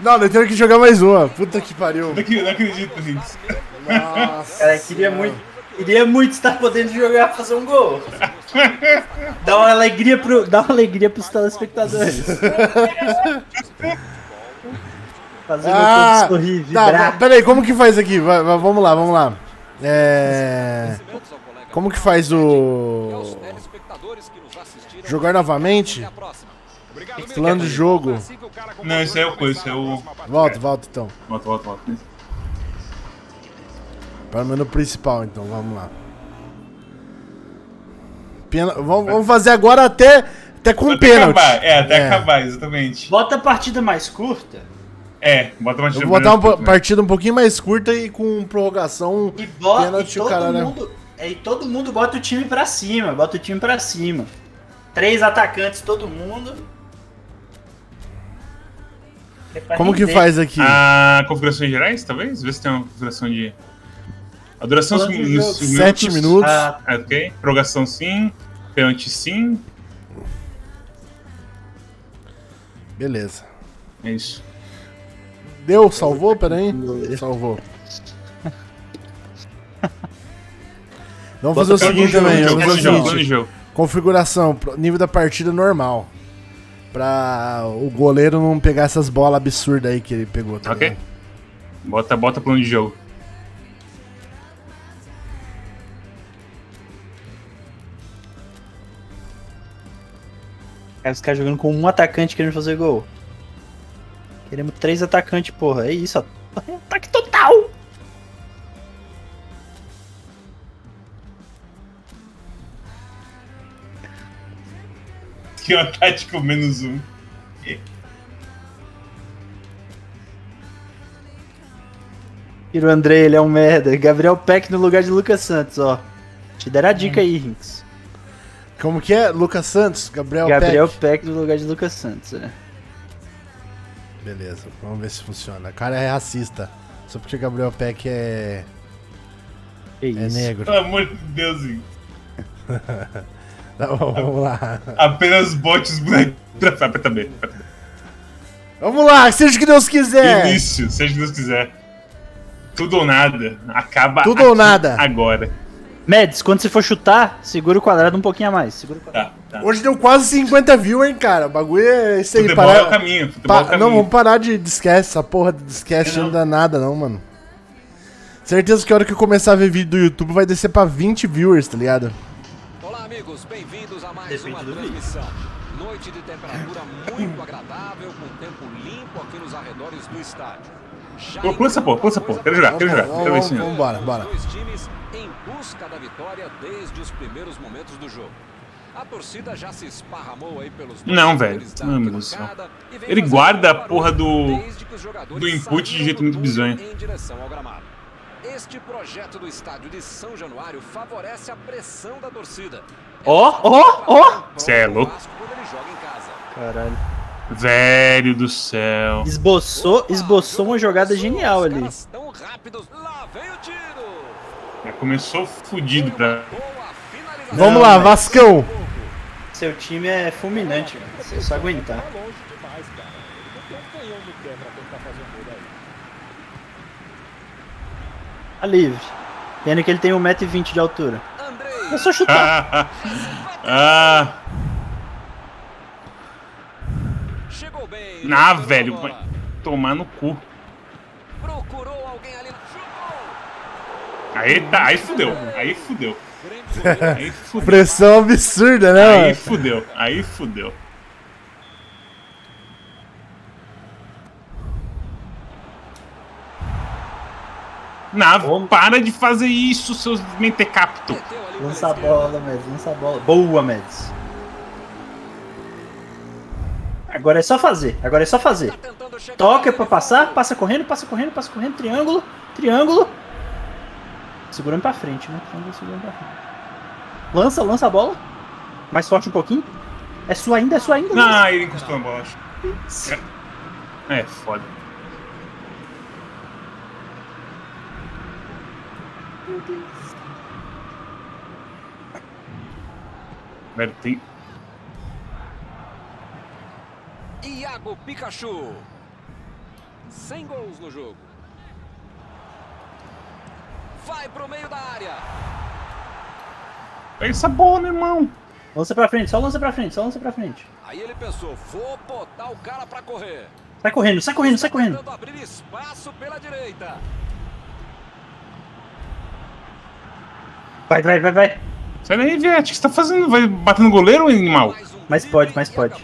Não, eu tenho que jogar mais uma. Puta que pariu. Não acredito nisso. Nossa. Cara, queria muito, queria muito estar podendo jogar fazer um gol. Dá uma alegria pro, dá uma alegria pros telespectadores. Fazer Ah, meu corpo sorrir, tá, vibrar. peraí, como que faz aqui? Vai- vai- vamos lá, vamos lá. É. Como que faz o. Jogar novamente? Plano de jogo. Não, isso aí é o coisa, isso é o-. Volta, volta então. Volta, volta, volta. Para o menu principal, então, vamos lá. Pena... Vamos, vamos fazer agora até, até com Até pênalti. acabar. É, até É. acabar, exatamente. Bota a partida mais curta É, bota uma Eu vou botar uma partida um pouquinho mais curta e com prorrogação. e bota Pênalti, e todo cara, né? mundo, é, e todo mundo bota o time pra cima, bota o time pra cima. Três atacantes todo mundo. É Como que render. faz aqui? Ah, configurações gerais, talvez? Vê se tem uma configuração de. A duração de nos minutos. Sete minutos. Ah, ok. Prorrogação sim. Pênalti sim. Beleza. É isso. Deu? Salvou? Pera aí. Salvou. [LAUGHS] Vamos fazer o seguinte também. Vamos Plano fazer de o jogo, plano seguinte. de jogo. Configuração, nível da partida normal. Pra o goleiro não pegar essas bolas absurdas aí que ele pegou, tá Ok. Bota, bota plano de jogo. Os caras jogando com um atacante querendo fazer gol. Queremos três atacantes, porra. É isso, ó. Ataque total! Que o tático menos um. Tira o André, ele é um merda. Gabriel Peck no lugar de Lucas Santos, ó. Te deram a dica aí, Rinks. Como que é? Lucas Santos, Gabriel, Gabriel Peck. Peck no lugar de Lucas Santos, é. Beleza, vamos ver se funciona. O cara é racista. Só porque Gabriel Peck é, Que é isso. negro. Pelo amor de Deus, hein? [LAUGHS] Tá bom, vamos lá. Apenas bote os bonecos pra. Vamos lá, seja o que Deus quiser. Início, seja o que Deus quiser. Tudo ou nada. Acaba Tudo ou nada. Agora. Mads, quando você for chutar, segura o quadrado um pouquinho a mais. Segura o quadrado. Tá, tá. Hoje deu quase 50 views, hein, cara. O bagulho é isso aí. Parar- é o caminho. Futebol é o Pa- caminho. não, vamos parar de esquece. Essa porra de esquece Não. não dá nada, não, mano. Certeza que a hora que eu começar a ver vídeo do YouTube vai descer pra 20 viewers, tá ligado? Olá, amigos, bem-vindos a mais Depende uma do vídeo. transmissão. Noite de temperatura muito agradável, com tempo limpo aqui nos arredores do estádio. Já Pô, pula essa porra, pula essa porra. Quero jogar, quero jogar. Quero ver vamos, mesmo. bora, busca da vitória desde os primeiros momentos do jogo. A torcida já se esparramou aí pelos Não, velho. Não, meu Deus do céu. Ele guarda a porra do- desde que os jogadores do input de jeito muito bizonho. Em direção ao gramado. Este projeto do estádio de São Januário favorece a pressão da torcida. Ó, ó, ó! Cê é louco? Caralho. Velho do céu. Esboçou, esboçou uma jogada genial ali. caras tão rápidos. Lá vem o tiro. Já começou fudido pra. Vamos lá, Vascão. Seu time é fulminante, mano. Você só aguentar. Tá livre. Pena que ele tem 1,20m de altura. É só chutar. [LAUGHS] Ah, ah, ah, velho. vai Tomar no cu. Procurou. Aí tá, aí fudeu. Aí fudeu. Aí fudeu. Pressão absurda, né, Aí fudeu. Aí fudeu. Não, para de fazer isso, seus mentecapto. Lança a bola, Mads, lança a bola. Boa, Mads. Agora é só fazer, agora é só fazer. Tá Toca pra passar, passa correndo, passa correndo, passa correndo, triângulo, triângulo. Segurando pra frente, né? Triângulo segurando pra frente. Lança, lança a bola. Mais forte um pouquinho. É sua ainda, é sua ainda. Ah, ele encostou na bola, acho. É, foda. Velho, tem. Iago Pikachu. Sem gols no jogo. Vai pro meio da área. Pega essa bola, irmão. Lança pra frente, só lança pra frente, só lança pra frente. Aí ele pensou, vou botar o cara pra correr. Sai correndo, sai correndo, sai correndo. Tentando abrir espaço pela direita. Vai, vai, vai, vai. Sai daí, Viete. O que você tá fazendo? Vai bater no goleiro, animal? Mais um Mas pode, mas pode.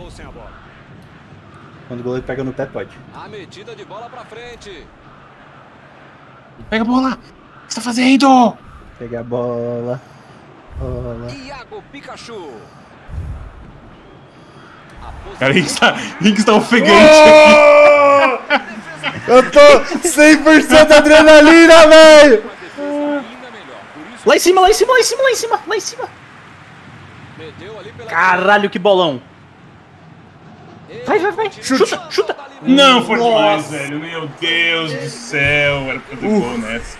Quando o goleiro pega no pé, pode. A metida de bola pra frente. Pega a bola. O que você tá fazendo? Pegar a bola. Bola. Iago Pikachu. A Cara, Rinks tá, posição- Rinks tá ofegante aqui. [LAUGHS] Eu tô 100% adrenalina, velho! Lá em cima, lá em cima, lá em cima, lá em cima, lá em cima. Caralho, que bolão. Vai, vai, vai. Chuta, chuta. Não, foi demais, Nossa. velho. Meu Deus do céu. Era pra ter gol nessa.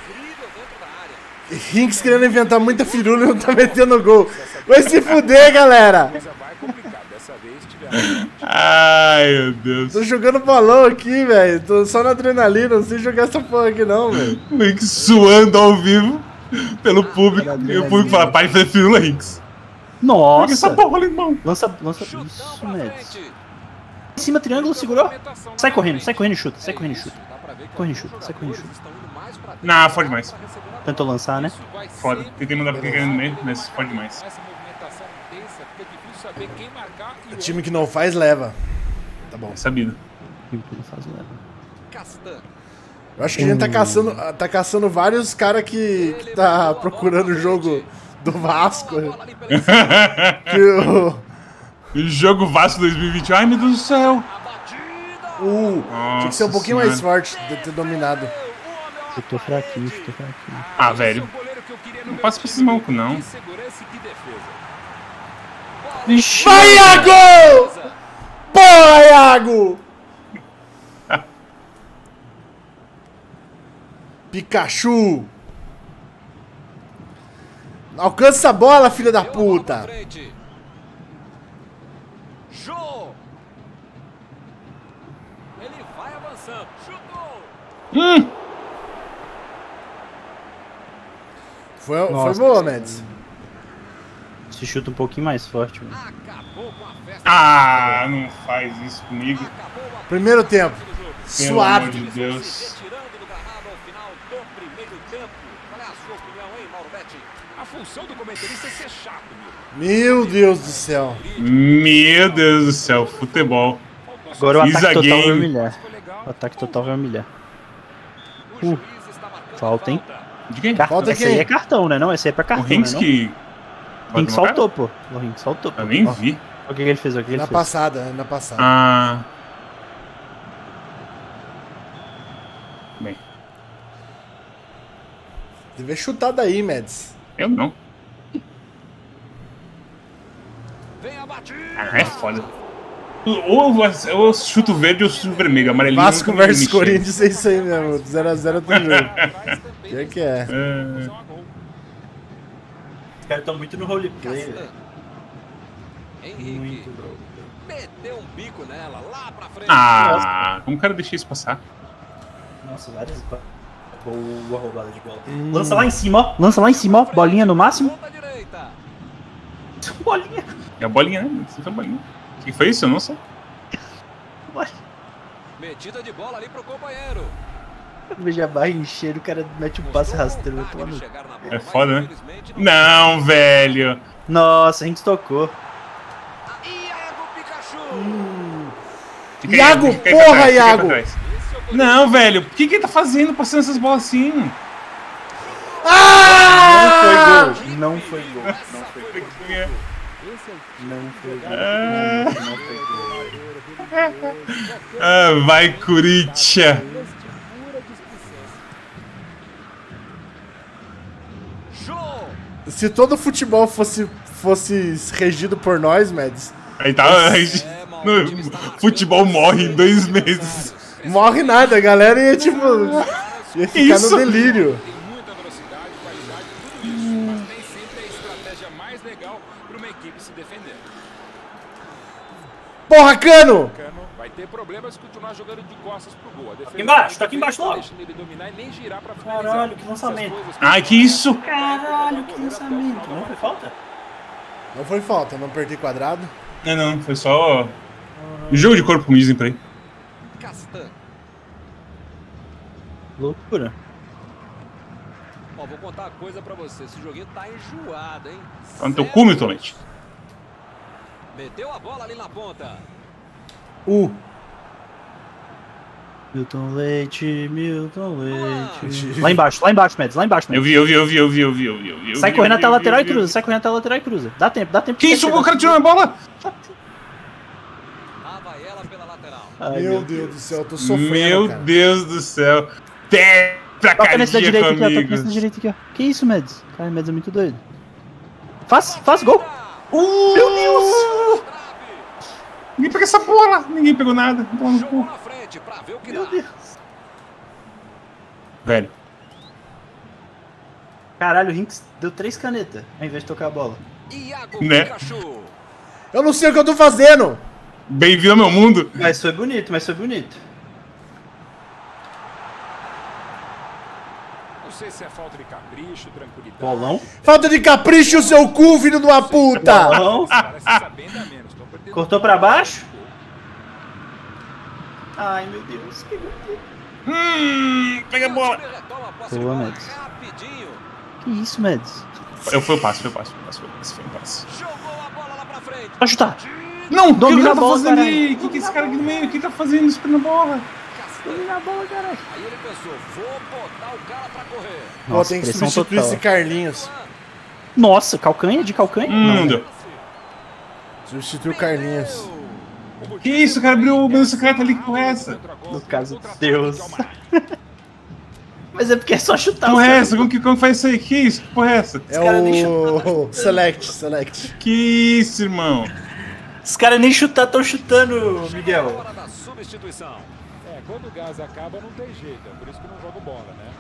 Rinks querendo inventar muita firula e não tá metendo gol. Vai se fuder, galera! Ai, meu Deus. Tô jogando balão aqui, velho. Tô só na adrenalina, não sei jogar essa porra aqui não, velho. O Rinks suando ao vivo pelo público. E o público fala, para de fazer firula, Rinks. Pega essa Nossa! bola, irmão. Lança, lança. Isso, Mads. Em cima, triângulo, segurou. Sai correndo, sai correndo e chuta, sai correndo e chuta. Dá pra ver que Corre, alguns chuta, sai correndo, pra dentro Não, foi demais. Tentou lançar, né? Foda. Tentei mandar pra quem no meio, mas pode e O o time que não faz, leva. Tá bom. É sabido. Não faz nada. Castan. Eu acho que a gente tá caçando, tá caçando vários caras que, que tá procurando o jogo do Vasco. [LAUGHS] Que o, [LAUGHS] Jogo Vasco 2021. Ai, meu Deus do céu. O- tinha que ser um pouquinho mais Senhora. forte de ter dominado. Chutou fraquinho, chutou fraquinho. Ah, velho. Eu Não passa pra esses malucos, não. Vixe! Vai, Iago! Porra, Iago! [LAUGHS] Pikachu! Alcança a bola, filha da puta! Jô. Ele vai avançando. Chutou. Hum. Foi, foi boa, Mads. Se chuta um pouquinho mais forte, mano. Ah, não faz isso comigo. Primeiro tempo. Pelo amor Suave. de Se Deus. é é meu. Deus do céu. Meu Deus do céu, futebol. Agora o Isa ataque total vai Game. humilhar. Foi legal. O ataque total vai humilhar. Marcando falta, hein? Falta. De quem? Cartão, Falta esse aí quem? é cartão, né? Não, esse aí é pra O cartão, Rinks né? que. O Rinks saltou, pô. O Rinks saltou, pô. Eu nem vi. O que, que ele fez? O que, que ele Na fez? passada, na passada. Ah. Bem, Devia chutar daí, Mads. eu não. Ah, é foda. Ou eu, ou eu chuto verde ou eu chuto vermelho. Amarelinho. Vasco versus. Corinthians é isso aí mesmo. 0x0 outro [LAUGHS] jogo. Pior que é. É. Os caras estão muito no roleplay, velho. Henrique. Meteu um bico nela, lá pra frente. Ah, como o cara deixa isso passar? Nossa, várias. Boa roubada de bola. Lança lá em cima, ó. Lança lá em cima, ó. Bolinha no máximo. [LAUGHS] Bolinha. É a bolinha, né? Você foi a bolinha. O que foi isso? Eu não sei. Metida de bola ali pro companheiro. Veja a barra encher, o cara mete um passe rasteiro. É foda, né? não- velho. Nossa, a gente tocou. Fica aí, Iago, aí porra, trás, Iago. Não, velho. O que, que ele tá fazendo passando essas bolas assim? Não foi gol. Não foi gol. Não foi gol. Não foi gol. Não foi gol. Ah, vai, Corinthians. Jô. Se todo futebol fosse, fosse regido por nós, Mads, Aí tá. No, futebol morre em dois meses. morre nada, a galera ia tipo. ia ficar Isso. no delírio. É. Porra, cano! Cano vai ter problemas se continuar jogando de costas pro Aqui embaixo, tá aqui embaixo logo. pra. Caralho, que lançamento. Ai, que isso? Caralho, que lançamento. Não foi falta? Não foi falta, não perdi quadrado. Não, não, foi só. Jogo de corpo, como dizem por aí. Castan. Loucura. Ó, vou contar uma coisa pra você. Esse joguinho tá enjoado, hein? Tá no teu cu. Meteu a bola ali na ponta. Uh, Milton Leite, Milton Leite. Leite. Lá embaixo, lá embaixo, Mads, lá embaixo, Eu Mads. vi, eu vi, eu vi, eu vi, eu vi, eu vi. eu vi, eu Sai vi, correndo eu até a vi, lateral e vi, eu cruza, vi. sai correndo até a lateral e cruza. Dá tempo, dá tempo. Que isso? O cara tirou a bola? Lá vai ela pela lateral. Ai, meu Deus do céu, eu tô sofrendo. Meu cara. Deus do céu. Tetra Toca nesse da direita aqui, ó. Toca nesse da direita aqui, ó. Que isso, Mads? Cara, Mads é muito doido. Faz, faz gol. Uh, Meu Deus! Ninguém pegou essa bola. Ninguém pegou nada. Toma no cu. Frente pra ver o que Meu dá. Deus. Velho. Caralho, o Rinks deu três canetas ao invés de tocar a bola. Iago Né? Pikachu. Eu não sei o que eu tô fazendo. Bem-vindo ao meu mundo. Mas foi bonito, mas foi bonito. Não sei se é falta de capricho, tranquilidade. Bolão. Falta de capricho, seu cu, filho de uma puta! Bolão. Cortou pra baixo. Ai, meu Deus. Que. Hum, pega a bola. Boa, Mads. Que isso, Mads? Eu fui o passe, foi o passe, foi o passe, foi o passe, foi o passe. Pode chutar. Não, o que Domina a tá bola, fazendo caralho. aí? O que, que esse cara aqui no meio? O que tá fazendo esperando a bola? Domina a bola, caralho. Aí ele pensou, vou botar o cara pra correr. Ó, Nossa, tem que substituir total. esse Carlinhos. Nossa, calcanha de calcanha? Hum, não deu. Substituir o Carlinhos. Que isso, o cara abriu o menu secreto ali, que porra é essa? No caso de Deus. [LAUGHS] Mas é porque é só chutar. Porra é essa? Como que, como que faz isso aí? Que isso? Que porra é essa? É o. [LAUGHS] Select, select. Que isso, irmão? Os caras nem chutar, tão chutando, Miguel. É, quando o gás acaba, não tem jeito. É por isso que eu não jogo bola, né?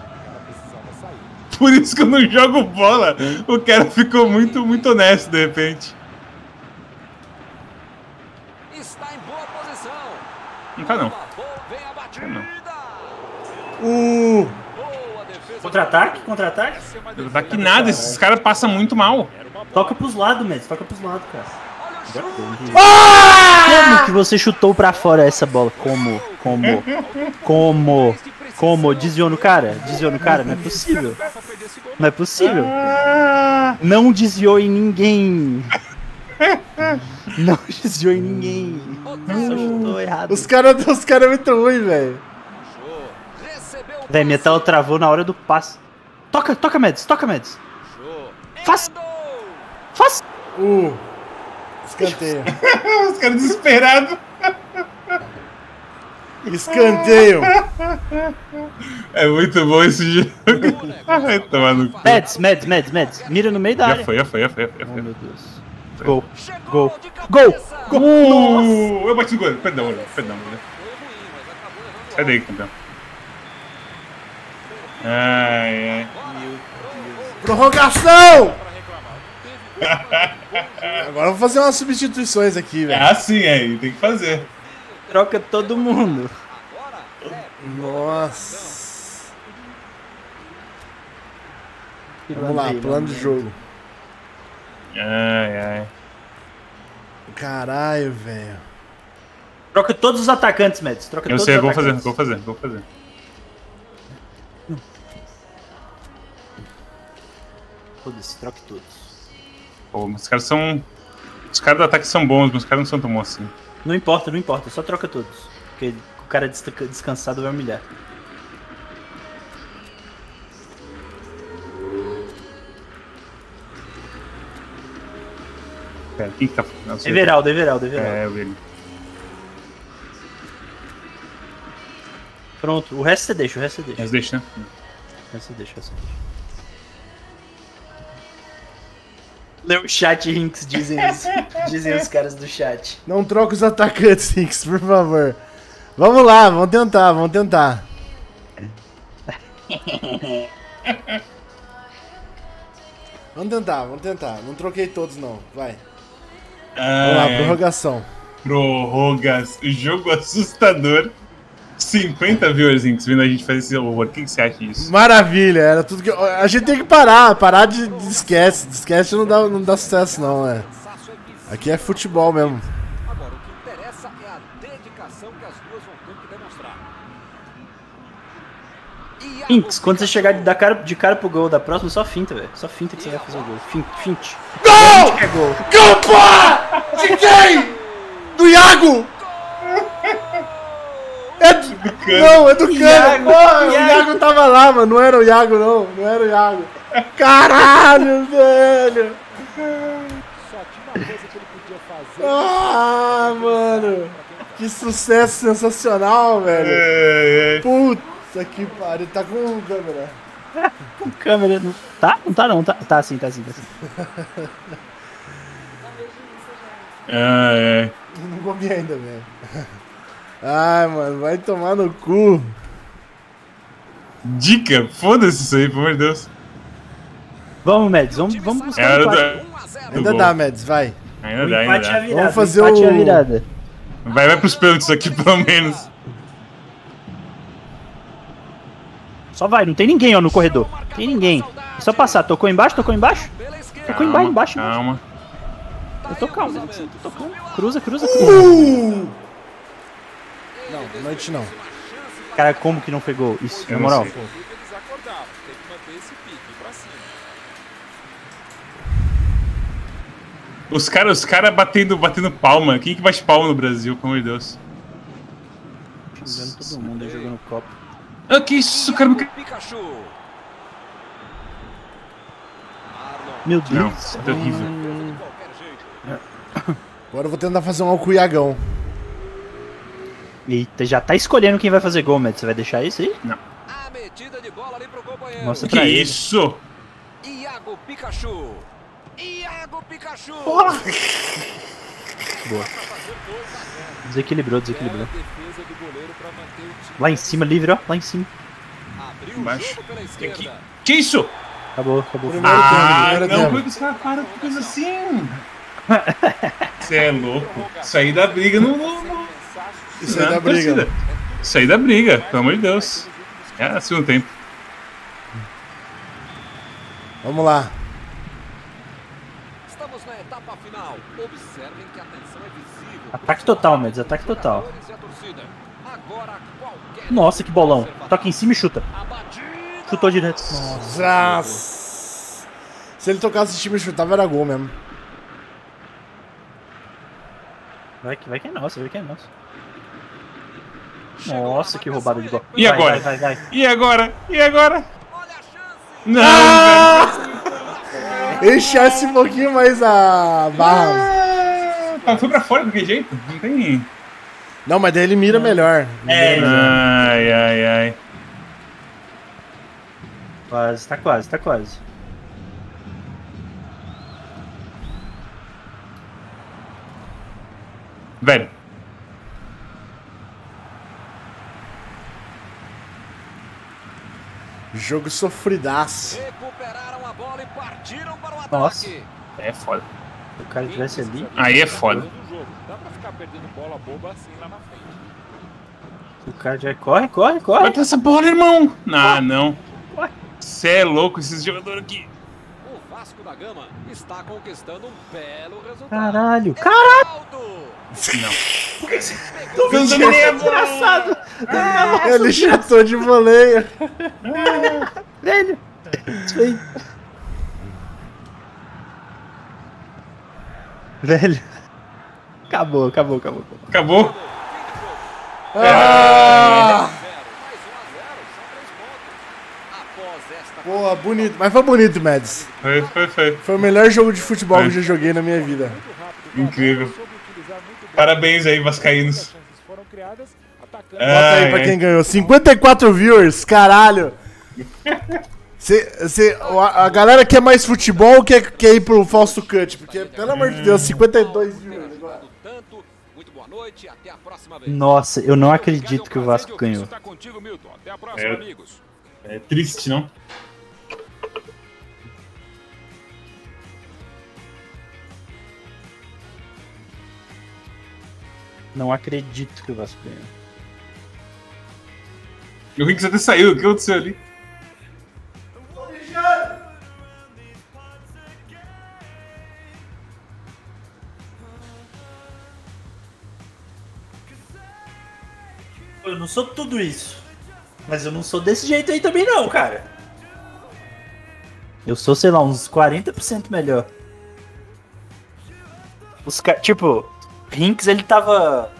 O cara precisava sair. Por isso que eu não jogo bola. O cara ficou muito, muito honesto de repente. Está em boa posição. Não tá não. A batida. Uh! Boa defesa. Contra-ataque, contra-ataque. Daqui nada, esses caras passam muito mal. Toca pros lados, Mads. Toca pros lados, cara. O chute. Como que você chutou pra fora essa bola? Como? Como? Como? Como? Desviou no cara? Desviou no cara? Não é possível. Não é possível. Não desviou em ninguém. Não desviou em ninguém. Só chutou errado. Os caras os cara é muito ruins, velho. Véi, Metal travou na hora do passe. Toca, toca, Mads. Toca, Mads. Faz. Faz. Uh! Escanteio. [LAUGHS] Os caras desesperados. Escanteio. É muito bom esse jogo. [LAUGHS] Tomar no cu. Mads, Mads, Mads, Mads. Mira no meio da Já área. foi, já foi, já foi, já Oh, foi. meu Deus. Gol. Chegou Gol. Gol. Gol. Uh, eu bati no goleiro. Perdão, goleiro. Perdão, levando Sai daí, campeão. Ai, ai. Prorrogação! [LAUGHS] Agora eu vou fazer umas substituições aqui, É velho. assim aí, tem que fazer. Troca todo mundo. Nossa. Vamos lá, plano de jogo. Ai, ai. Caralho, velho. Troca todos os atacantes, Mads. Troca Eu todos sei, os eu vou fazer, atacantes. vou fazer, vou fazer. Foda-se, troque todos. Pô, mas os caras são. Os caras do ataque são bons, mas os caras não são tão bons assim. Não importa, não importa. Só troca todos. Porque o cara desca- descansado vai humilhar. Pera, quem que tá. Não sei. Everaldo, Everaldo, Everaldo. É, ele. Pronto, o resto você deixa, o resto você deixa. Mas deixa, né? O resto você deixa, o resto você deixa. O chat, Rinks, dizem os, [LAUGHS] dizem os caras do chat. Não troca os atacantes, Hicks, por favor. Vamos lá, vamos tentar, vamos tentar. [LAUGHS] Vamos tentar, vamos tentar. Não troquei todos, não. Vai. Vamos lá, prorrogação. Prorrogas. Jogo assustador. 50 viewers vindo a gente fazer esse horror. O que, que você acha disso? Maravilha, era tudo que. A gente tem que parar, parar de, de esquece. De esquece não dá, não dá sucesso, não, é. Aqui é futebol mesmo. Iago Rinks, quando você chegar de, cara, de cara pro gol da próxima, só finta, velho. Só finta que você vai fazer o gol. Fint, fint. Gol! É gol. Campa! De quem? Do Iago! É do... Não, é do Cano. Iago, Porra, o Iago. Iago tava lá, mano. Não era o Iago, não. Não era o Iago. Caralho, [LAUGHS] velho. Só tinha uma coisa que ele podia fazer. Ah, mano. Que sucesso sensacional, velho. Ai, ai. Puta que pariu. Tá com câmera. Com câmera. Não... Tá? Não tá não. Tá, tá sim, tá sim, tá sim. Ai, ai. Não comi ainda, velho. Ai, mano. Vai tomar no cu. Dica? Foda-se isso aí, pelo amor de Deus. Vamos, Mads. Vamos, vamos É buscar hora um empate. da. 1 a 0. do Ainda dá, Mads. Vai. Ainda O dá, ainda empate é dá. virada. Vamos fazer o empate é a o- virada. Vai, vai pros pênaltis aqui, pelo menos. Só vai, não tem ninguém, ó, no corredor. Tem ninguém. É só passar. Tocou embaixo, tocou embaixo? Tocou embaixo, embaixo. embaixo. Calma. Eu tô calmo, eu tô tocando. Cruza, cruza, cruza. Não, noite não. Cara, como que não gol? Isso, Eu na moral. sei. Os caras os cara batendo, batendo palma. Quem que bate palma no Brasil, pelo amor de Deus? Jogando todo mundo aí jogando copo. Que isso, cara? Meu Deus. Não, é terrível. Agora eu vou tentar fazer um alcuiagão. Eita, já tá escolhendo quem vai fazer gol, Matt. Você vai deixar isso aí? A metida de bola ali pro companheiro. Mostra Que pra ele. isso? Iago Pikachu. Iago Pikachu. Boa. Desequilibrou, desequilibrou. Time. Lá em cima, livre, ó. Lá em cima. Abriu o Embaixo. jogo pela Aqui. esquerda. Que isso? Acabou, acabou. Primeiro Ah, tempo, não, como é que os caras param com coisa assim? [LAUGHS] Você é louco. Isso aí dá briga no. no, no Isso aí dá briga. torcida. Isso aí dá briga, pelo amor de Deus. É segundo tempo. Vamos lá. Estamos na etapa final. Observem que a tensão é visível. Ataque total, Mads. Ataque total. Nossa, que bolão. Toca em cima e chuta. Chutou direto. Nossa. Se ele tocasse esse time e chutava, era gol mesmo. Vai que, vai que é nosso, vai que é nosso. Nossa, que roubada de bola. E Vai, agora? Vai, vai, vai. E agora? E agora? Olha a chance. Não, Ah! Enchasse um pouquinho mais a barra. Ah, foi pra fora de qualquer jeito? Não tem. Não, mas daí ele mira melhor. É, Ai, ai, ai. quase, tá quase, tá quase. Velho. Jogo sofridaço. Recuperaram a bola e partiram para o ataque. Nossa. É foda. O cara tivesse ali, Aí é foda. Do jogo. Dá pra ficar perdendo bola boba assim lá na frente. o cara já corre, corre, corre. pra essa bola, irmão. Ah, não. Ué. Você é louco, esses jogadores aqui. O Vasco da Gama está conquistando um belo resultado. Caralho, caralho. Aldo. Tô vendo nem a bola. Engraçado. Ele chutou de voleio. Velho. [LAUGHS] Velho. Acabou, acabou, acabou. acabou. Acabou? Ah! Mais 1 a 0, só 3 pontos. Após esta Boa, bonito. Mas foi bonito, Mads. Foi, foi, foi. Foi o melhor jogo de futebol É. que eu já joguei na minha vida. Incrível. Parabéns aí, Vascaínos. Chances foram criadas, atacando. Bota aí pra quem ganhou. 54 viewers, caralho. [LAUGHS] Cê, cê, a, a galera quer mais futebol ou quer, quer ir pro Fausto Cut? Porque, pelo amor de Deus, 52 viewers agora. tanto. Muito boa noite e até a próxima vez. Nossa, eu não acredito que o Vasco ganhou. É. É triste, não? Não acredito que o Vasco ganhou. Eu vi que você até saiu. O que aconteceu ali? Eu não sou tudo isso. Mas eu não sou desse jeito aí também não, cara. Eu sou, sei lá, uns 40% melhor. Os. Tipo, Rinks ele tava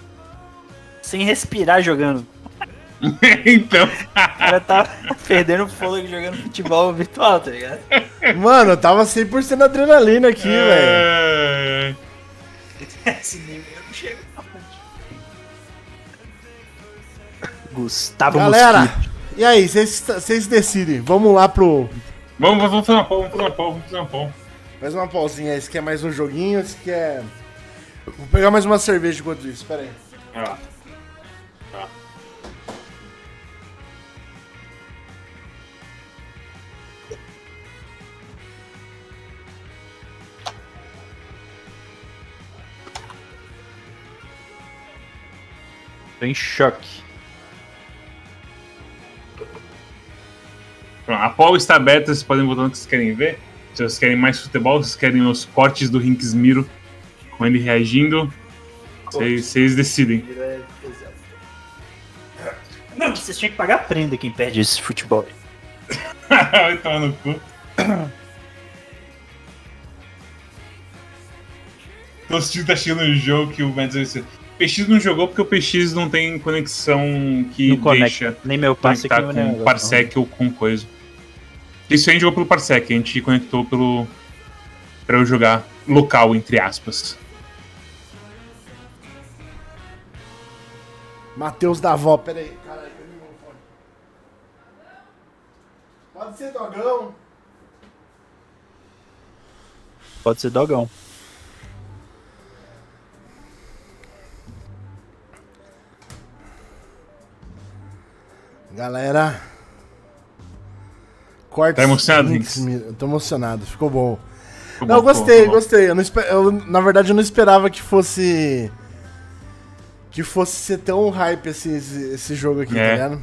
sem respirar jogando. [LAUGHS] então. O cara tava perdendo fôlego jogando futebol virtual, tá ligado? Mano, eu tava 100% adrenalina aqui, velho. É... [LAUGHS] Esse nível eu não chego não. Gustavo Galera, Mosquito. e aí, vocês decidem. Vamos lá pro. Vamos, vamos fazer uma pau, vamos fazer uma pau, vamos fazer uma pau. Mais uma pausinha. Esse quer mais um joguinho, esse quer. Vou pegar mais uma cerveja enquanto isso, pera aí. Vai lá. Tô em choque. Pronto, A poll está aberta, vocês podem votar no que vocês querem ver. Se vocês querem mais futebol, se vocês querem os cortes do Rinksmiro com ele reagindo, vocês, vocês decidem. Não, vocês tinham que pagar a prenda quem perde esse futebol. [LAUGHS] Vai tomar no cu. Tô assistindo, tá chegando no jogo que o Mendes vai. PX não jogou porque o PX não tem conexão que Não conecta. deixa Nem meu aqui, conectar nem com meu Parsec ou com coisa. Isso a gente jogou pelo Parsec, a gente conectou pelo. pra eu jogar local, entre aspas. Matheus da avó, peraí. Caralho, perdi meu fone. Pode ser dogão. Pode ser dogão. Galera. Cortes. Tá emocionado, links, Eu tô emocionado, ficou bom. Ficou Não, eu bom, gostei, bom. gostei. Eu não eu, na verdade, eu não esperava que fosse. Que fosse ser tão hype esse, esse, esse jogo aqui, É. tá ligado?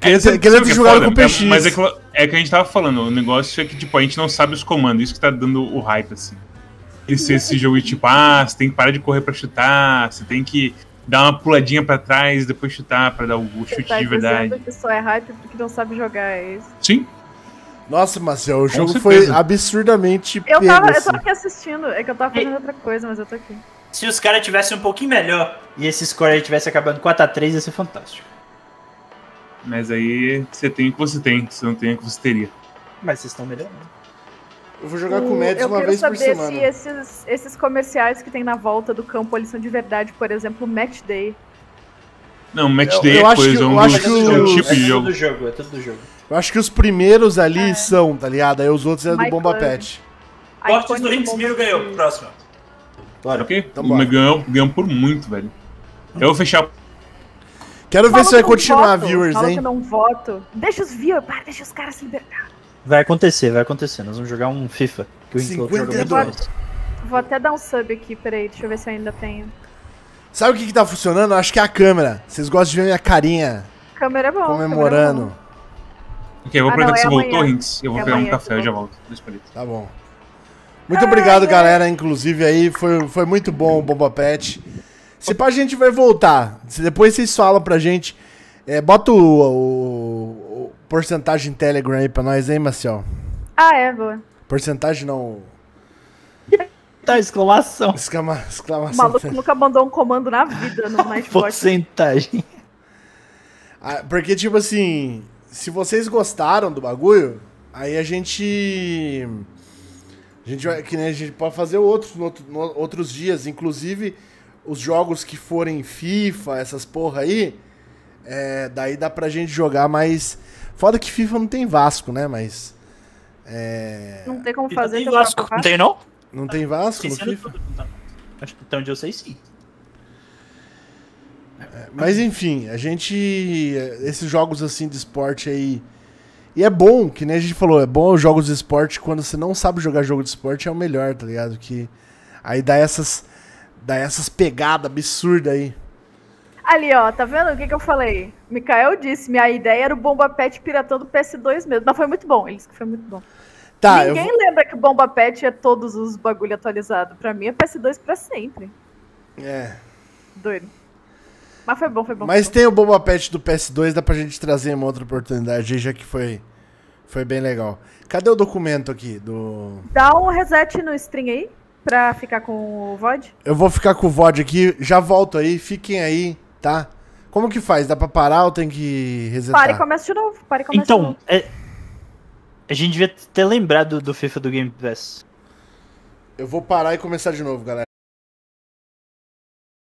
É, sabe- ter que é com o PX. É, mas é que, é que a gente tava falando, o negócio é que, tipo, a gente não sabe os comandos, isso que tá dando o hype, assim. Esse, esse jogo de tipo, ah, você tem que parar de correr pra chutar, você tem que dar uma puladinha pra trás e depois chutar pra dar o, o chute tá de verdade. que só é hype porque não sabe jogar, é isso. Sim, Nossa, Marcel, o jogo foi absurdamente Eu pego, tava, eu assim. tô aqui assistindo, é que eu tava fazendo outra coisa, mas eu tô aqui. Se os caras tivessem um pouquinho melhor e esse score aí tivesse acabando 4x3, ia ser fantástico. mas aí você tem o que você tem, você não tem o que você teria. Mas vocês estão melhorando. Eu vou jogar com o eu uma quero vez por saber semana. se esses, esses comerciais que tem na volta do campo, eles são de verdade, por exemplo, Match Day. Não, match Eu- day eu é acho que- coisa, eu um, acho do- que é o- um tipo é de tudo jogo. do jogo, é tudo do jogo. Eu acho que os primeiros ali É. são, tá ligado? Aí os outros é do My Bomba Club. Pet. Cortes do Rinks Miro Bomba ganhou. Próximo. Bora. Ok? Então bora. Ganhou, ganhou por muito, velho. Eu vou fechar. Quero ver se vai continuar, voto. viewers, Maluco, hein? não voto. Deixa os viewers, para, deixa os caras se libertar. Vai acontecer, vai acontecer. Nós vamos jogar um FIFA. Que o Rinks joga muito 52. mais. Vou até dar um sub aqui, peraí, deixa eu ver se eu ainda tenho. Sabe o que, que tá funcionando? Acho que é a câmera. Vocês gostam de ver minha carinha Câmera é bom. comemorando. Ok, eu vou Ah, aproveitar que é você voltou, amanhã. Rinks. Eu vou É pegar um café, que eu já volto. Dois palitos. Tá bom. Muito obrigado, galera. Inclusive aí, foi, foi muito bom o Bomba Pet. Se pá, a gente vai voltar. Se depois vocês falam pra gente. é, bota o- o porcentagem Telegram aí pra nós, hein, Marcel? Ah, é, boa. Porcentagem não. Tá, exclamação. Exclama, O exclamação. maluco nunca mandou um comando na vida no Nightbot. Porcentagem. Ah, Porque, tipo assim, se vocês gostaram do bagulho, aí a gente. A gente vai. Que nem a gente pode fazer outros, no no outros dias. Inclusive, os jogos que forem FIFA, essas porra aí. é, daí dá pra gente jogar mais. Foda que FIFA não tem Vasco, né? Mas. É. Não tem como Não fazer tem Vasco. Não tem, não? Não tem Vasco no FIFA? Acho que Até onde eu sei, sim. Mas enfim, a gente. Esses jogos assim de esporte aí. E é bom, que nem a gente falou, é bom os jogos de esporte quando você não sabe jogar jogo de esporte, é o melhor, tá ligado? Que aí dá essas. Dá essas pegadas absurdas aí. Ali, ó, tá vendo o que, que eu falei? Mikael disse, minha ideia era o Bomba Pet piratão do PS2 mesmo. Mas foi muito bom, ele disse que foi muito bom. Tá, eu Ninguém vou... lembra que o Bomba Pet é todos os bagulho atualizado. Pra mim é PS2 pra sempre. É. Doido. Mas foi bom, foi bom. Mas foi tem o Boba Pet do PS2, dá pra gente trazer uma outra oportunidade já que foi. Foi bem legal. Cadê o documento aqui do. bom. Dá um reset no stream aí, pra ficar com o VOD. Eu vou ficar com o VOD aqui, já volto aí, fiquem aí, tá? Como que faz? Dá pra parar ou tem que resetar? Pare e começa de novo. Pare e começa de Então, novo. é- a gente devia ter lembrado do FIFA do Game Pass. Eu vou parar e começar de novo, galera.